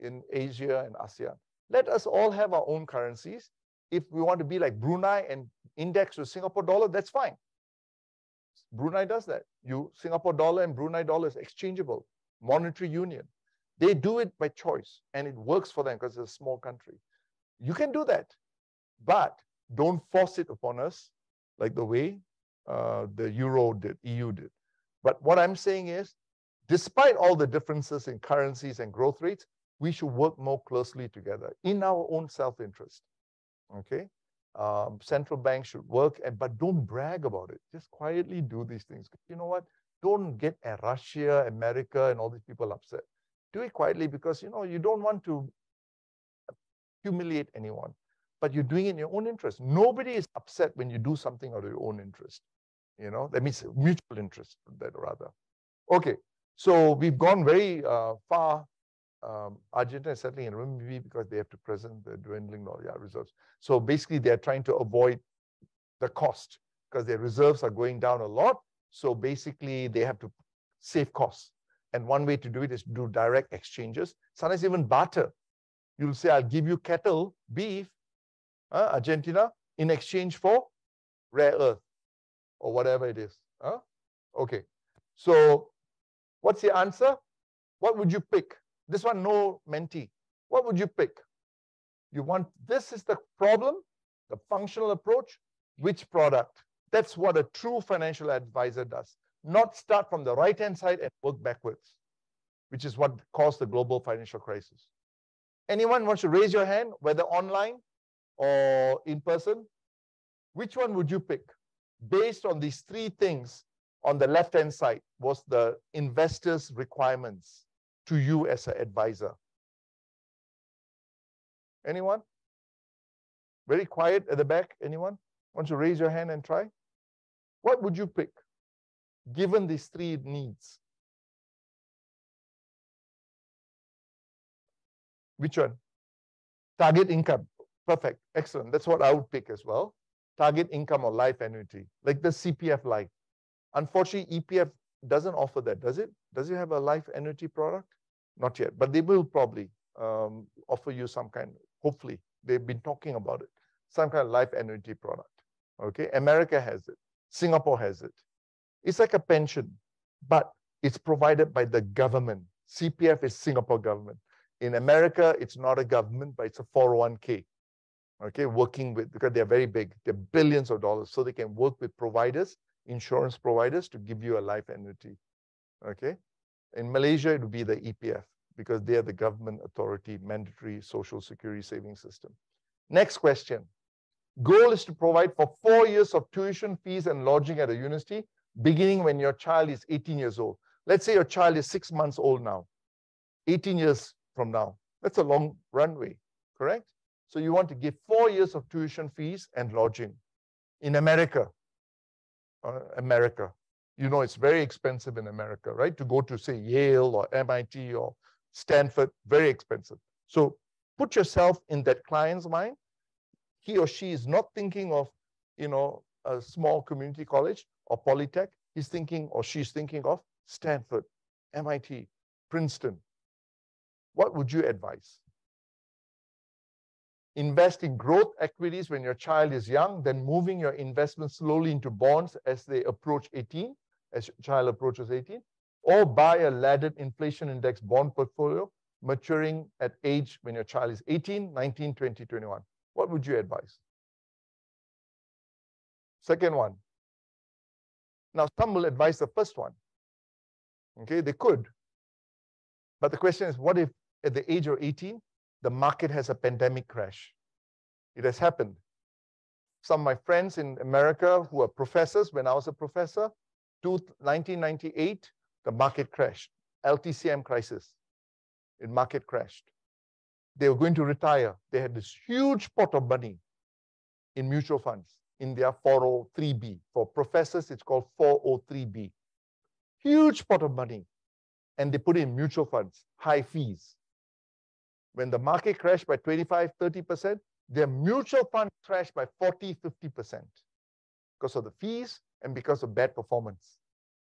in Asia and ASEAN. Let us all have our own currencies. If we want to be like Brunei and index to Singapore dollar, that's fine. Brunei does that. You Singapore dollar and Brunei dollar is exchangeable. Monetary union. They do it by choice and it works for them because it's a small country. You can do that, but don't force it upon us like the way uh, the euro did, EU did. But what I'm saying is, despite all the differences in currencies and growth rates, we should work more closely together in our own self-interest. Okay, um, central banks should work, and but don't brag about it. Just quietly do these things. You know what? Don't get Russia, America, and all these people upset. Do it quietly because you know you don't want to humiliate anyone, but you're doing it in your own interest. Nobody is upset when you do something out of your own interest. You know that means mutual interest. That rather. Okay, so we've gone very uh, far um, Argentina is settling in renminbi because they have to present the dwindling yeah, reserves. So basically, they're trying to avoid the cost because their reserves are going down a lot. So basically, they have to save costs. And one way to do it is to do direct exchanges, sometimes even barter. You'll say, I'll give you cattle, beef, uh, Argentina, in exchange for rare earth or whatever it is. Huh? Okay. So what's the answer? What would you pick? This one, no Menti. What would you pick? You want, this is the problem, the functional approach, which product? That's what a true financial advisor does. Not start from the right-hand side and work backwards, which is what caused the global financial crisis. Anyone wants to raise your hand, whether online or in person? Which one would you pick? Based on these three things on the left-hand side was the investor's requirements to you as an advisor? Anyone? Very quiet at the back. Anyone? Want to raise your hand and try? What would you pick given these three needs? Which one? Target income. Perfect. Excellent. That's what I would pick as well. Target income or life annuity, like the CPF life. Unfortunately, EPF doesn't offer that, does it? Does it have a life annuity product? Not yet, but they will probably um, offer you some kind, hopefully, they've been talking about it, some kind of life annuity product. Okay, America has it, Singapore has it. It's like a pension, but it's provided by the government. CPF is Singapore government. In America, it's not a government, but it's a 401k. Okay, working with, because they're very big, they're billions of dollars, so they can work with providers, insurance providers to give you a life annuity. Okay, in Malaysia, it would be the EPF because they are the government authority mandatory social security saving system. Next question. Goal is to provide for four years of tuition fees and lodging at a university, beginning when your child is 18 years old. Let's say your child is six months old now, 18 years from now. That's a long runway, correct? So you want to give four years of tuition fees and lodging. In America, uh, America, you know it's very expensive in America, right? To go to say Yale or MIT or Stanford, very expensive. So put yourself in that client's mind. He or she is not thinking of, you know, a small community college or Polytech. He's thinking or she's thinking of Stanford, MIT, Princeton. What would you advise? invest in growth equities when your child is young, then moving your investment slowly into bonds as they approach 18, as child approaches 18, or buy a laddered inflation index bond portfolio maturing at age when your child is 18, 19, 20, 21. What would you advise? Second one. Now, some will advise the first one. Okay, they could. But the question is, what if at the age of 18, the market has a pandemic crash. It has happened. Some of my friends in America who are professors, when I was a professor, 1998, the market crashed. LTCM crisis. The market crashed. They were going to retire. They had this huge pot of money in mutual funds in their 403b. For professors, it's called 403b. Huge pot of money. And they put in mutual funds, high fees when the market crashed by 25, 30%, their mutual fund crashed by 40, 50% because of the fees and because of bad performance.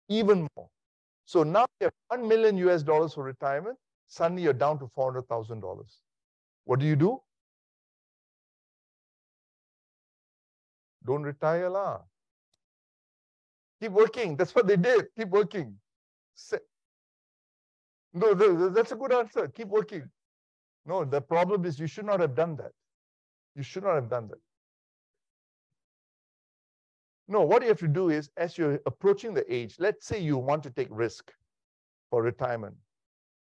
Even more. So now you have 1 million US dollars for retirement. Suddenly you're down to $400,000. What do you do? Don't retire lah. Keep working. That's what they did. Keep working. No, that's a good answer. Keep working. No, the problem is you should not have done that. You should not have done that. No, what you have to do is, as you're approaching the age, let's say you want to take risk for retirement.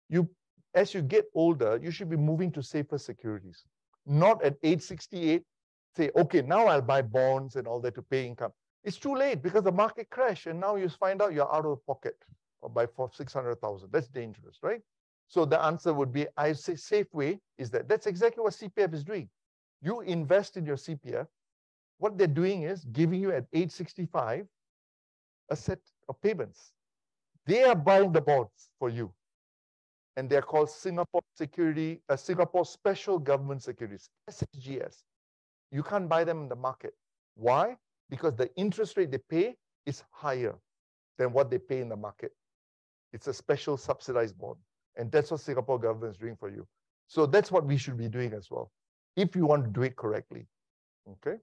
You, as you get older, you should be moving to safer securities. Not at age 68, say, okay, now I'll buy bonds and all that to pay income. It's too late because the market crashed and now you find out you're out of pocket by for 600,000. That's dangerous, right? So the answer would be, I say safe way is that that's exactly what CPF is doing. You invest in your CPF. What they're doing is giving you at age 65 a set of payments. They are buying the bonds for you. And they're called Singapore Security, uh, Singapore Special Government Securities, SSGS. You can't buy them in the market. Why? Because the interest rate they pay is higher than what they pay in the market. It's a special subsidized bond. And that's what Singapore government is doing for you. So that's what we should be doing as well, if you want to do it correctly. Okay.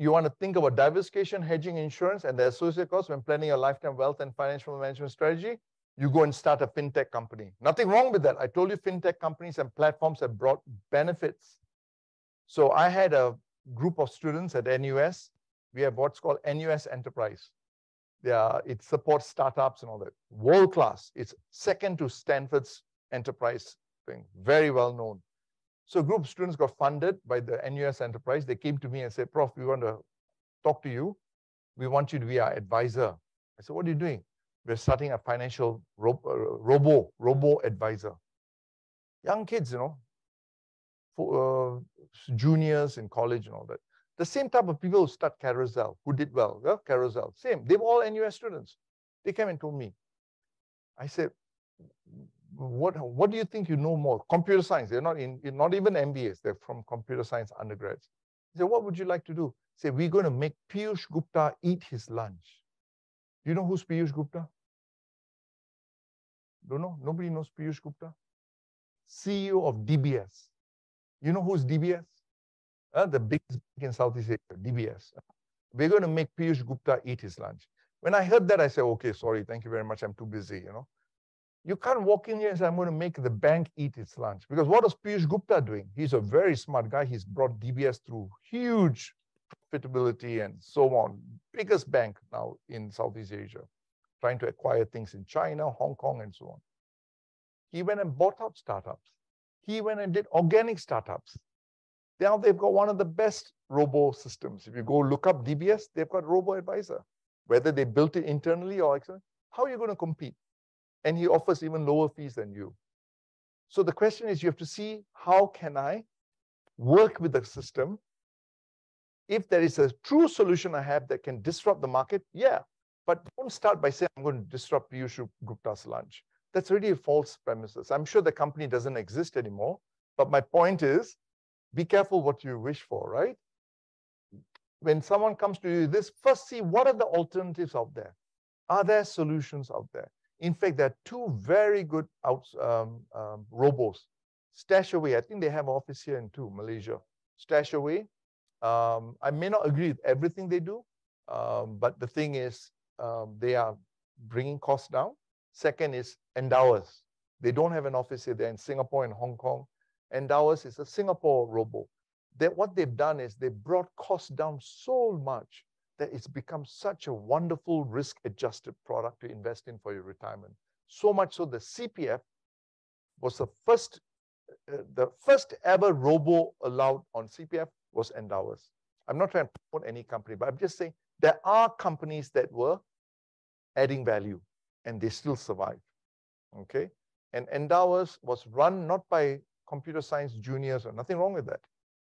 You want to think about diversification, hedging, insurance, and the associated costs when planning your lifetime wealth and financial management strategy. You go and start a fintech company. Nothing wrong with that. I told you fintech companies and platforms have brought benefits. So I had a group of students at NUS. We have what's called NUS Enterprise. Yeah, it supports startups and all that. World class. It's second to Stanford's enterprise thing. Very well known. So group of students got funded by the NUS enterprise. They came to me and said, Prof, we want to talk to you. We want you to be our advisor. I said, what are you doing? We're starting a financial ro uh, robo, robo advisor. Young kids, you know, for, uh, juniors in college and all that. The same type of people who start Carousell, who did well? Carousell, same. They were all NUS students. They came and told me. I said, what, what do you think you know more? Computer science. They're not in, not even MBAs. They're from computer science undergrads. I said, what would you like to do? Say, we're going to make Piyush Gupta eat his lunch. Do you know who's Piyush Gupta? Don't know? Nobody knows Piyush Gupta? CEO of DBS. You know who's DBS? uh, the biggest bank in Southeast Asia, DBS. We're going to make Piyush Gupta eat his lunch. When I heard that, I said, okay, sorry, thank you very much. I'm too busy, you know. You can't walk in here and say, I'm going to make the bank eat its lunch. Because what is Piyush Gupta doing? He's a very smart guy. He's brought DBS through huge profitability and so on. Biggest bank now in Southeast Asia, trying to acquire things in China, Hong Kong, and so on. He went and bought out startups. He went and did organic startups. Now they've got one of the best robo systems. If you go look up DBS, they've got robo advisor. Whether they built it internally or externally, how are you going to compete? And he offers even lower fees than you. So the question is, you have to see how can I work with the system? If there is a true solution I have that can disrupt the market, yeah. But don't start by saying I'm going to disrupt Piyush Gupta's lunch. That's really a false premises. I'm sure the company doesn't exist anymore. But my point is, be careful what you wish for, right? When someone comes to you, this first see what are the alternatives out there? Are there solutions out there? In fact, there are two very good outs, um, um, robos. StashAway, I think they have office here in too, Malaysia. StashAway, um, I may not agree with everything they do, um, but the thing is, um, they are bringing costs down. Second is Endowus. They don't have an office here. They're in Singapore and Hong Kong. Endowus is a Singapore robo. That what they've done is they brought costs down so much that it's become such a wonderful risk-adjusted product to invest in for your retirement. So much so the CPF was the first, uh, the first ever robo allowed on CPF was Endowus. I'm not trying to promote any company, but I'm just saying there are companies that were adding value and they still survive. Okay. And Endowus was run not by computer science juniors or nothing wrong with that.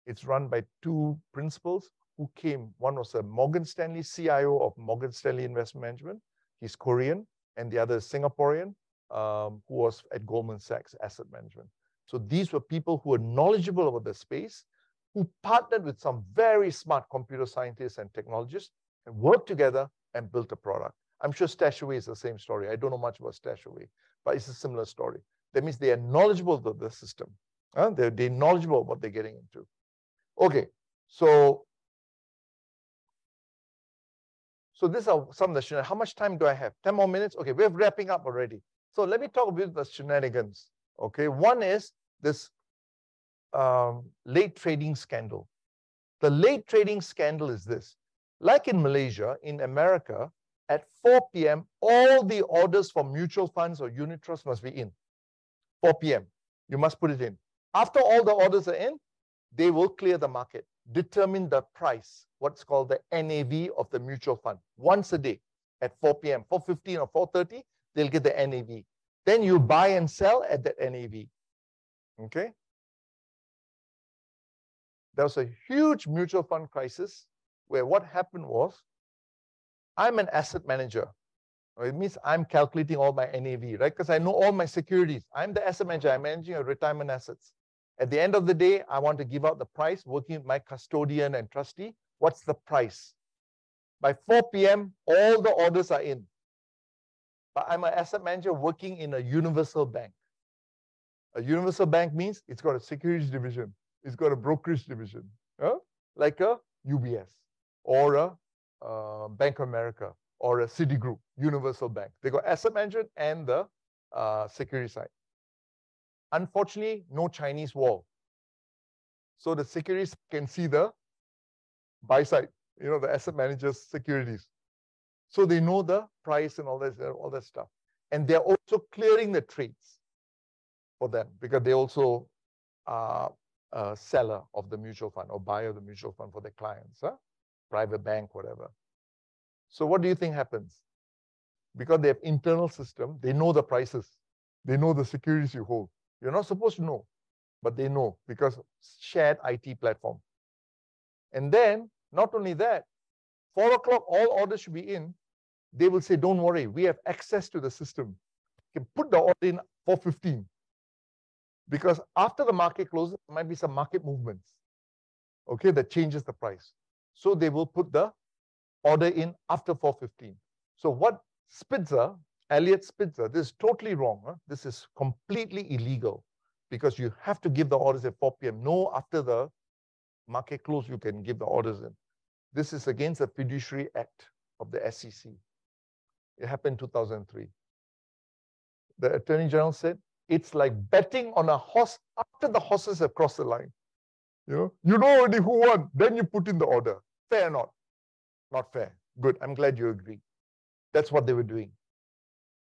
It's run by two principals who came. One was a Morgan Stanley CIO of Morgan Stanley Investment Management. He's Korean, and the other is Singaporean, um, who was at Goldman Sachs Asset Management. So these were people who were knowledgeable about the space, who partnered with some very smart computer scientists and technologists and worked together and built a product. I'm sure StashAway is the same story. I don't know much about StashAway, but it's a similar story. That means they are knowledgeable of the system. Huh? They're, they're knowledgeable of what they're getting into. Okay, so so these are some of the shenanigans. How much time do I have? 10 more minutes? Okay, we're wrapping up already. So let me talk about the shenanigans. Okay, one is this um, late trading scandal. The late trading scandal is this. Like in Malaysia, in America, at 4 p.m., all the orders for mutual funds or unit trusts must be in. 4 p.m. You must put it in. After all the orders are in, they will clear the market, determine the price, what's called the NAV of the mutual fund, once a day at 4 p.m., 4.15 or 4.30, they'll get the NAV. Then you buy and sell at that NAV. Okay? There was a huge mutual fund crisis where what happened was I'm an asset manager. It means I'm calculating all my NAV, right? Because I know all my securities. I'm the asset manager. I'm managing your retirement assets. At the end of the day, I want to give out the price, working with my custodian and trustee. What's the price? By 4 p.m., all the orders are in. But I'm an asset manager working in a universal bank. A universal bank means it's got a securities division, it's got a brokerage division, huh? like a UBS or a uh, Bank of America or a Citigroup, Universal Bank. They got asset management and the uh, security side. Unfortunately, no Chinese wall. So the securities can see the buy side, you know, the asset managers' securities. So they know the price and all that, uh, all that stuff. And they're also clearing the trades for them because they also are a seller of the mutual fund or buyer of the mutual fund for their clients, huh? private bank, whatever. So what do you think happens? Because they have internal system, they know the prices. They know the securities you hold. You're not supposed to know, but they know because shared IT platform. And then, not only that, four o'clock, all orders should be in. They will say, don't worry, we have access to the system. You can put the order in 415. Because after the market closes, there might be some market movements, okay, that changes the price. So they will put the order in after 415. So what Spitzer, Eliot Spitzer, this is totally wrong. Huh? This is completely illegal because you have to give the orders at 4 p.m. No, after the market close, you can give the orders in. This is against the Fiduciary Act of the SEC. It happened in 2003. The Attorney General said, it's like betting on a horse after the horses have crossed the line. You know, you know already who won, then you put in the order. Fair or not? Not fair. Good. I'm glad you agree. That's what they were doing.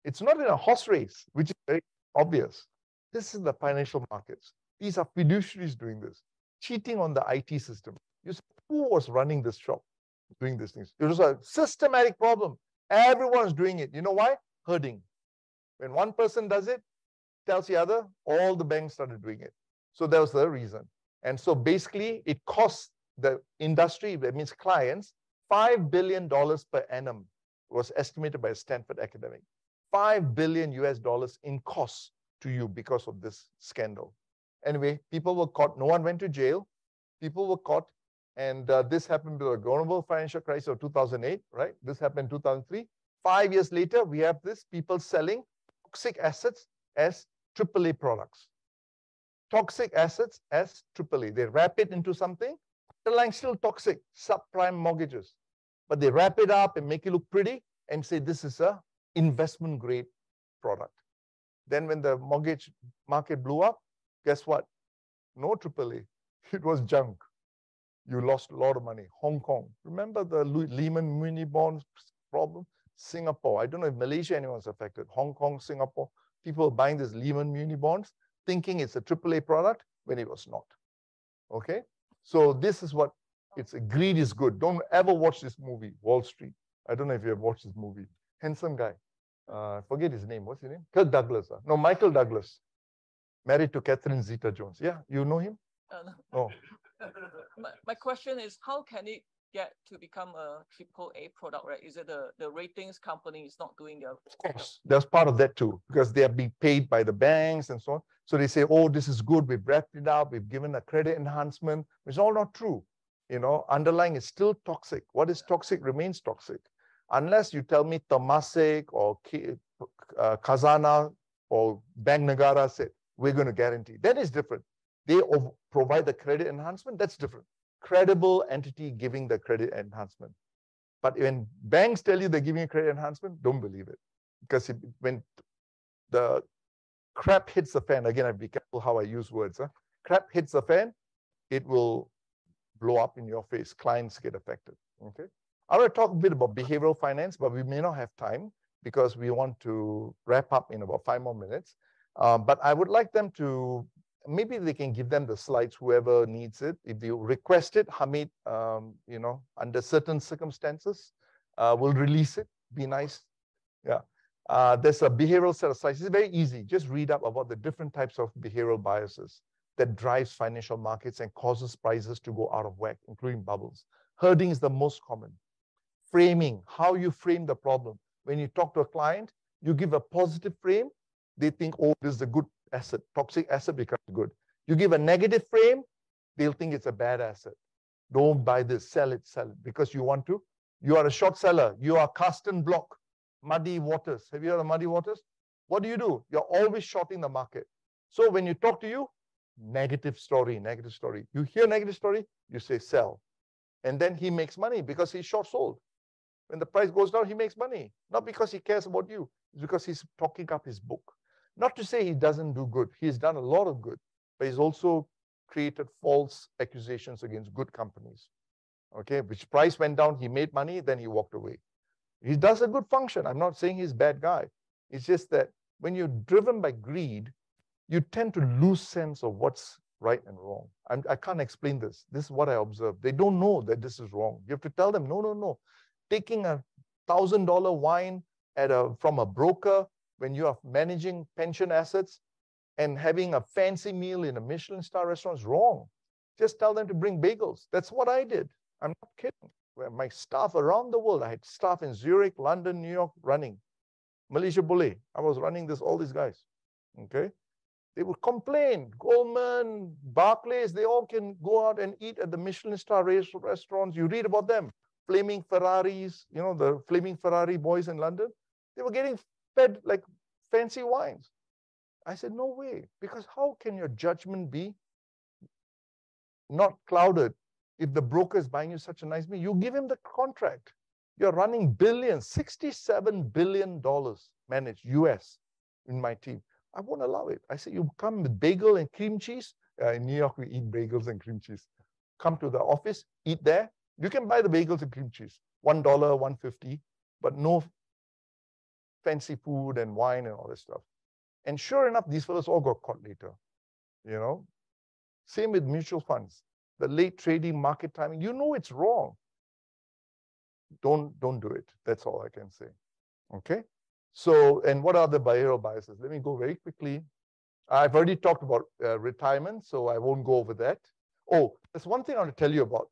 It's not in a horse race, which is very obvious. This is the financial markets. These are fiduciaries doing this, cheating on the IT system. You see, who was running this shop, doing these things? It was a systematic problem. Everyone's doing it. You know why? Herding. When one person does it, tells the other, all the banks started doing it. So that was the reason. And so basically, it costs the industry, that means clients, $5 billion per annum was estimated by a Stanford academic. 5 billion US dollars in costs to you because of this scandal. Anyway, people were caught. No one went to jail. People were caught. And uh, this happened with the global financial crisis of 2008, right? This happened in 2003. Five years later, we have this people selling toxic assets as AAA products. Toxic assets as AAA. They wrap it into something, underlying still toxic, subprime mortgages. But they wrap it up and make it look pretty and say this is a investment grade product. Then when the mortgage market blew up, guess what? No AAA. It was junk. You lost a lot of money. Hong Kong. Remember the Lehman mini bonds problem? Singapore. I don't know if Malaysia anyone's affected. Hong Kong, Singapore. People buying these Lehman muni bonds thinking it's a AAA product when it was not. Okay? So this is what it's greed is good. Don't ever watch this movie, Wall Street. I don't know if you have watched this movie. Handsome guy. Uh, forget his name. What's his name? Kirk Douglas. Uh? No, Michael Douglas. Married to Catherine Zeta Jones. Yeah, you know him? Uh, no. Oh. my, my question is how can it get to become a triple A product, right? Is it the, the ratings company is not doing their Of course, that's part of that too, because they are being paid by the banks and so on. So they say, oh, this is good, we've wrapped it up, we've given a credit enhancement. It's all not true. You know, underlying is still toxic. What is toxic remains toxic. Unless you tell me Temasek or uh, Khazanah or Bank Negara said, we're going to guarantee. That is different. They provide the credit enhancement, that's different credible entity giving the credit enhancement. But when banks tell you they're giving a credit enhancement, don't believe it. Because it, when the crap hits the fan, again, I be careful how I use words. Huh? Crap hits the fan, it will blow up in your face. Clients get affected. Okay. I want to talk a bit about behavioral finance, but we may not have time because we want to wrap up in about five more minutes. Um, but I would like them to maybe they can give them the slides, whoever needs it. If you request it, Hamid, um, you know, under certain circumstances, uh, will release it. Be nice. Yeah. Uh, there's a behavioral set of slides. It's very easy. Just read up about the different types of behavioral biases that drives financial markets and causes prices to go out of whack, including bubbles. Herding is the most common. Framing, how you frame the problem. When you talk to a client, you give a positive frame, they think, oh, this is a good asset, toxic asset becomes good. You give a negative frame, they'll think it's a bad asset. Don't buy this, sell it, sell it, because you want to. You are a short seller. You are Carson Block, Muddy Waters. Have you heard of Muddy Waters? What do you do? You're always shorting the market. So when you talk to you, negative story, negative story. You hear negative story, you say sell. And then he makes money because he's short sold. When the price goes down, he makes money. Not because he cares about you, it's because he's talking up his book. Not to say he doesn't do good. He's done a lot of good, but he's also created false accusations against good companies. Okay, which price went down, he made money, then he walked away. He does a good function. I'm not saying he's a bad guy. It's just that when you're driven by greed, you tend to lose sense of what's right and wrong. I'm, I can not explain this. This is what I observe. They don't know that this is wrong. You have to tell them, no, no, no. Taking a thousand dollar wine at a from a broker when you are managing pension assets and having a fancy meal in a Michelin star restaurant is wrong. Just tell them to bring bagels. That's what I did. I'm not kidding. My staff around the world, I had staff in Zurich, London, New York running. Malaysia Boleh. I was running this, all these guys. Okay. They would complain. Goldman, Barclays, they all can go out and eat at the Michelin star restaurants. You read about them. Flaming Ferraris, you know, the flaming Ferrari boys in London. They were getting fed like fancy wines. I said, no way, because how can your judgment be not clouded if the broker is buying you such a nice meal? You give him the contract. You're running billions, $67 billion managed US in my team. I won't allow it. I said, you come with bagel and cream cheese. Uh, in New York, we eat bagels and cream cheese. Come to the office, eat there. You can buy the bagels and cream cheese, $1, 150 but no fancy food and wine and all this stuff. And sure enough, these fellows all got caught later. You know, same with mutual funds. The late trading market timing, you know it's wrong. Don't don't do it. That's all I can say. Okay. So, and what are the behavioral biases? Let me go very quickly. I've already talked about uh, retirement, so I won't go over that. Oh, there's one thing I want to tell you about.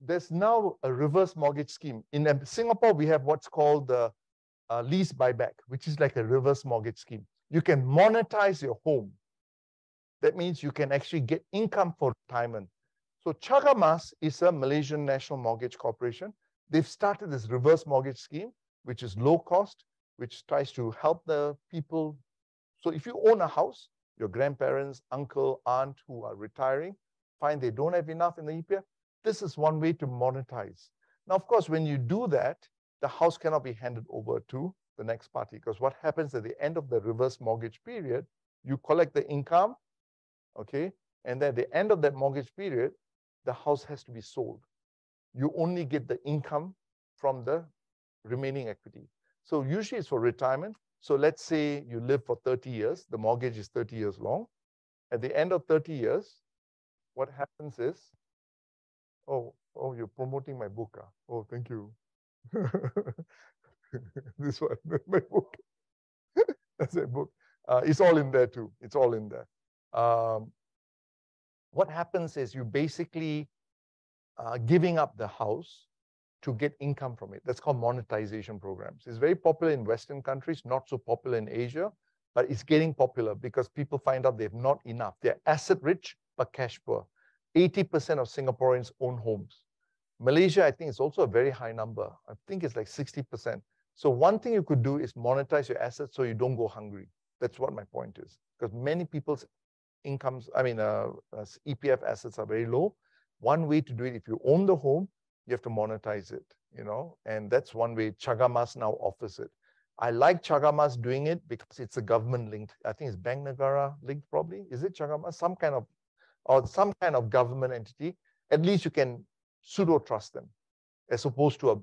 There's now a reverse mortgage scheme. In Singapore, we have what's called the uh, lease buyback, which is like a reverse mortgage scheme. You can monetize your home. That means you can actually get income for retirement. So Cagamas is a Malaysian National Mortgage Corporation. They've started this reverse mortgage scheme which is low cost, which tries to help the people. So if you own a house, your grandparents, uncle, aunt who are retiring, find they don't have enough in the EPF, this is one way to monetize. Now, of course, when you do that, the house cannot be handed over to the next party because what happens at the end of the reverse mortgage period, you collect the income, okay, and then at the end of that mortgage period, the house has to be sold. You only get the income from the remaining equity. So usually it's for retirement. So let's say you live for 30 years, the mortgage is 30 years long. At the end of 30 years, what happens is, oh, oh, you're promoting my book. Ah? Oh, thank you. this one, my book. That's a book. Uh, it's all in there too. It's all in there. Um, what happens is you basically uh, giving up the house to get income from it. That's called monetization programs. It's very popular in Western countries, not so popular in Asia, but it's getting popular because people find out they have not enough. They're asset rich, but cash poor. 80% of Singaporeans own homes. Malaysia, I think, is also a very high number. I think it's like 60%. So one thing you could do is monetize your assets so you don't go hungry. That's what my point is. Because many people's incomes, I mean, uh, uh, EPF assets are very low. One way to do it, if you own the home, you have to monetize it, you know, and that's one way Cagamas now offers it. I like Cagamas doing it because it's a government linked. I think it's Bank Negara linked probably. Is it Cagamas? Some kind of, or some kind of government entity. At least you can pseudo trust them as opposed to a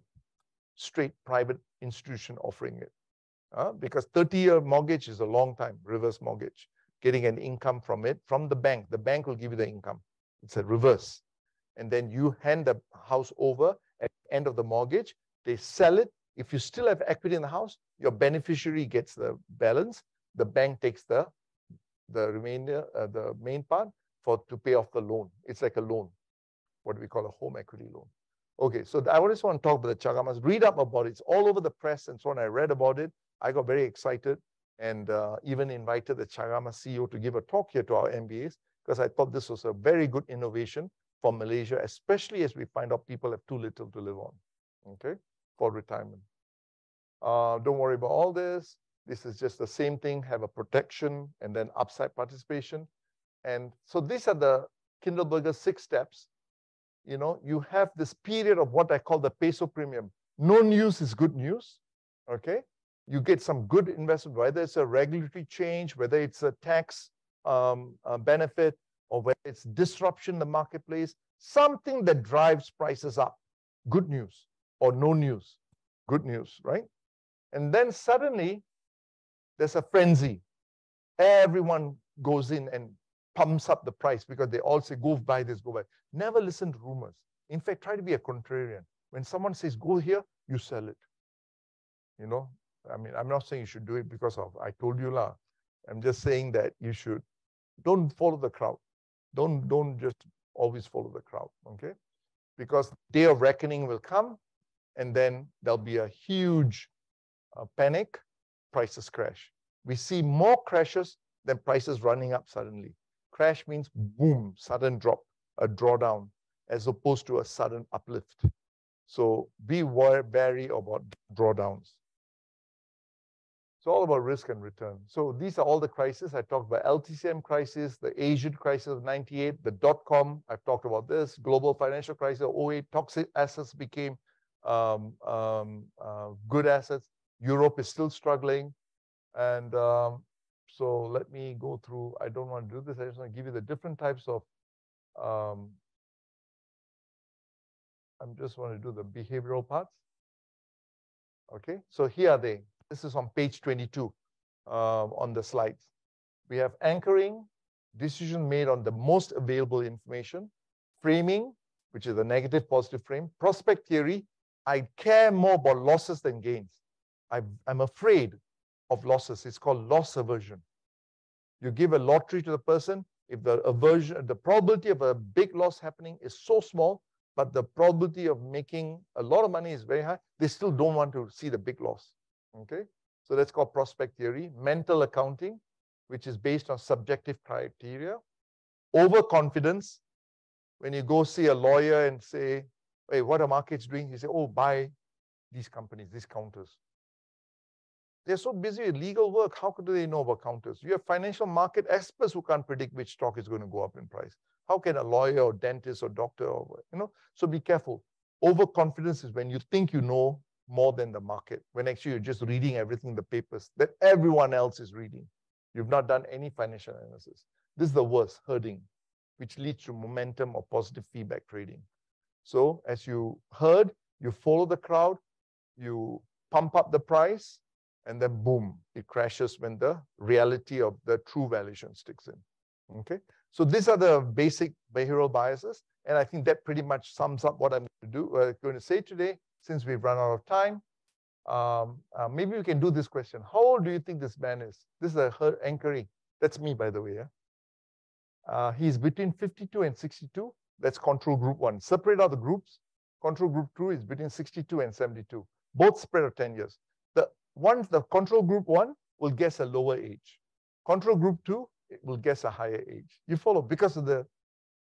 straight private institution offering it. Uh, because 30 year mortgage is a long time, reverse mortgage, getting an income from it from the bank. The bank will give you the income. It's a reverse. And then you hand the house over at the end of the mortgage. They sell it. If you still have equity in the house, your beneficiary gets the balance. The bank takes the the remainder, uh, the main part for to pay off the loan. It's like a loan, what we call a home equity loan. Okay, so I just want to talk about the Cagamas. Read up about it. It's all over the press and so on. I read about it. I got very excited and uh, even invited the Chagama CEO to give a talk here to our MBAs because I thought this was a very good innovation for Malaysia, especially as we find out people have too little to live on, okay, for retirement. Uh, don't worry about all this. This is just the same thing, have a protection and then upside participation. And so these are the Kindleberger six steps. You know, you have this period of what I call the peso premium. No news is good news, okay? You get some good investment, whether it's a regulatory change, whether it's a tax um, uh, benefit, or whether it's disruption in the marketplace, something that drives prices up. Good news or no news. Good news, right? And then suddenly there's a frenzy. Everyone goes in and pumps up the price because they all say, go buy this, go buy. Never listen to rumors. In fact, try to be a contrarian. When someone says, go here, you sell it. You know, I mean, I'm not saying you should do it because of, I told you lah. I'm just saying that you should, don't follow the crowd. Don't, don't just always follow the crowd, okay? Because day of reckoning will come and then there'll be a huge uh, panic, prices crash. We see more crashes than prices running up suddenly. Crash means boom, sudden drop, a drawdown, as opposed to a sudden uplift. So be wary about drawdowns. It's all about risk and return. So these are all the crises. I talked about LTCM crisis, the Asian crisis of 98, the dot-com, I've talked about this, global financial crisis, 08, toxic assets became um, um, uh, good assets. Europe is still struggling. And um, so let me go through, I don't want to do this. I just want to give you the different types of, um, I'm just want to do the behavioral parts. Okay, so here are they. This is on page 22 uh, on the slides. We have anchoring, decision made on the most available information, framing, which is a negative positive frame, prospect theory, I care more about losses than gains. I, I'm afraid of losses. It's called loss aversion. You give a lottery to the person, if the aversion, the probability of a big loss happening is so small, but the probability of making a lot of money is very high, they still don't want to see the big loss. Okay, so that's called prospect theory. Mental accounting, which is based on subjective criteria. Overconfidence, when you go see a lawyer and say, hey, what are markets doing? He say, oh, buy, these companies, these counters. They're so busy with legal work. How could they know about counters? You have financial market experts who can't predict which stock is going to go up in price. How can a lawyer or dentist or doctor or you know? So be careful. Overconfidence is when you think you know more than the market, when actually you're just reading everything in the papers that everyone else is reading. You've not done any financial analysis. This is the worst, herding, which leads to momentum or positive feedback trading. So as you heard, you follow the crowd, you pump up the price, and then boom, it crashes when the reality of the true valuation sticks in. Okay, so these are the basic behavioral biases, and I think that pretty much sums up what I'm going to do. Uh, going to say today, since we've run out of time. Um, uh, maybe we can do this question. How old do you think this man is? This is a her anchoring. That's me, by the way. Yeah? Uh, he's between 52 and 62. That's control group one. Separate out the groups. Control group two is between 62 and 72. Both spread of 10 years. One, the control group one will guess a lower age. Control group two will guess a higher age. You follow because of the,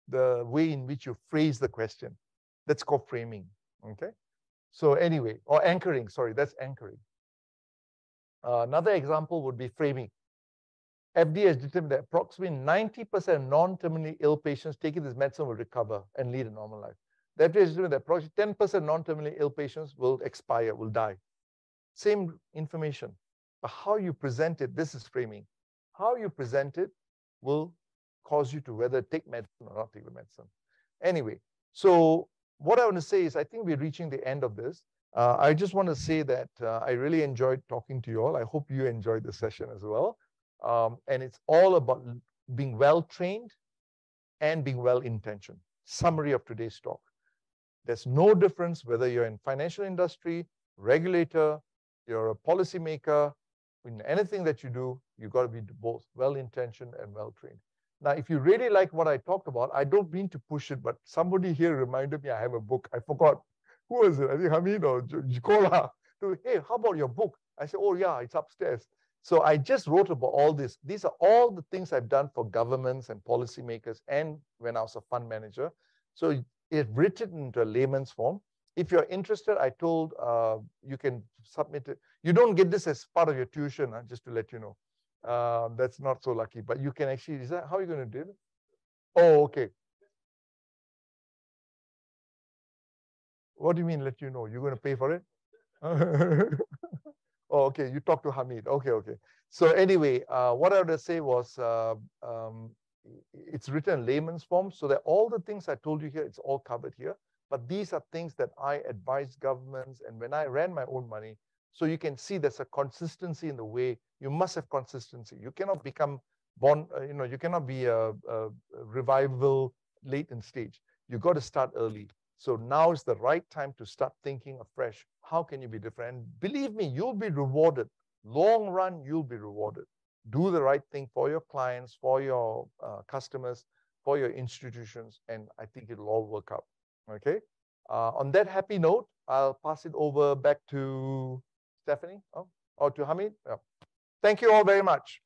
the way in which you phrase the question. That's called framing. Okay. So anyway, or anchoring, sorry, that's anchoring. Uh, another example would be framing. FDA has determined that approximately 90% of non-terminally ill patients taking this medicine will recover and lead a normal life. The FDA has determined that approximately 10% non-terminally ill patients will expire, will die. Same information, but how you present it, this is framing. How you present it will cause you to whether take medicine or not take the medicine. Anyway, so what I want to say is I think we're reaching the end of this. Uh, I just want to say that uh, I really enjoyed talking to you all. I hope you enjoyed the session as well. Um, and it's all about being well trained and being well intentioned. Summary of today's talk. There's no difference whether you're in financial industry, regulator, you're a policymaker, in anything that you do, you've got to be both well intentioned and well trained. Now, if you really like what I talked about, I don't mean to push it, but somebody here reminded me I have a book. I forgot. Who was it? I think Hamid or Jikola. Hey, how about your book? I said, oh yeah, it's upstairs. So I just wrote about all this. These are all the things I've done for governments and policymakers and when I was a fund manager. So it's written into a layman's form. If you're interested, I told uh, you can submit it. You don't get this as part of your tuition, uh, just to let you know. Uh, that's not so lucky, but you can actually, is that how are you going to do it? Oh, okay. What do you mean let you know? You're going to pay for it? oh, okay. You talk to Hamid. Okay, okay. So anyway, uh, what I would say was uh, um, it's written in layman's form so that all the things I told you here, it's all covered here. But these are things that I advise governments and when I ran my own money, so you can see there's a consistency in the way you must have consistency. You cannot become born, uh, you know, you cannot be a, a, revival late in stage. You got to start early. So now is the right time to start thinking afresh. How can you be different? And believe me, you'll be rewarded. Long run, you'll be rewarded. Do the right thing for your clients, for your uh, customers, for your institutions, and I think it'll all work out. Okay. Uh, on that happy note, I'll pass it over back to Stephanie oh, or to Hamid. Thank you all very much.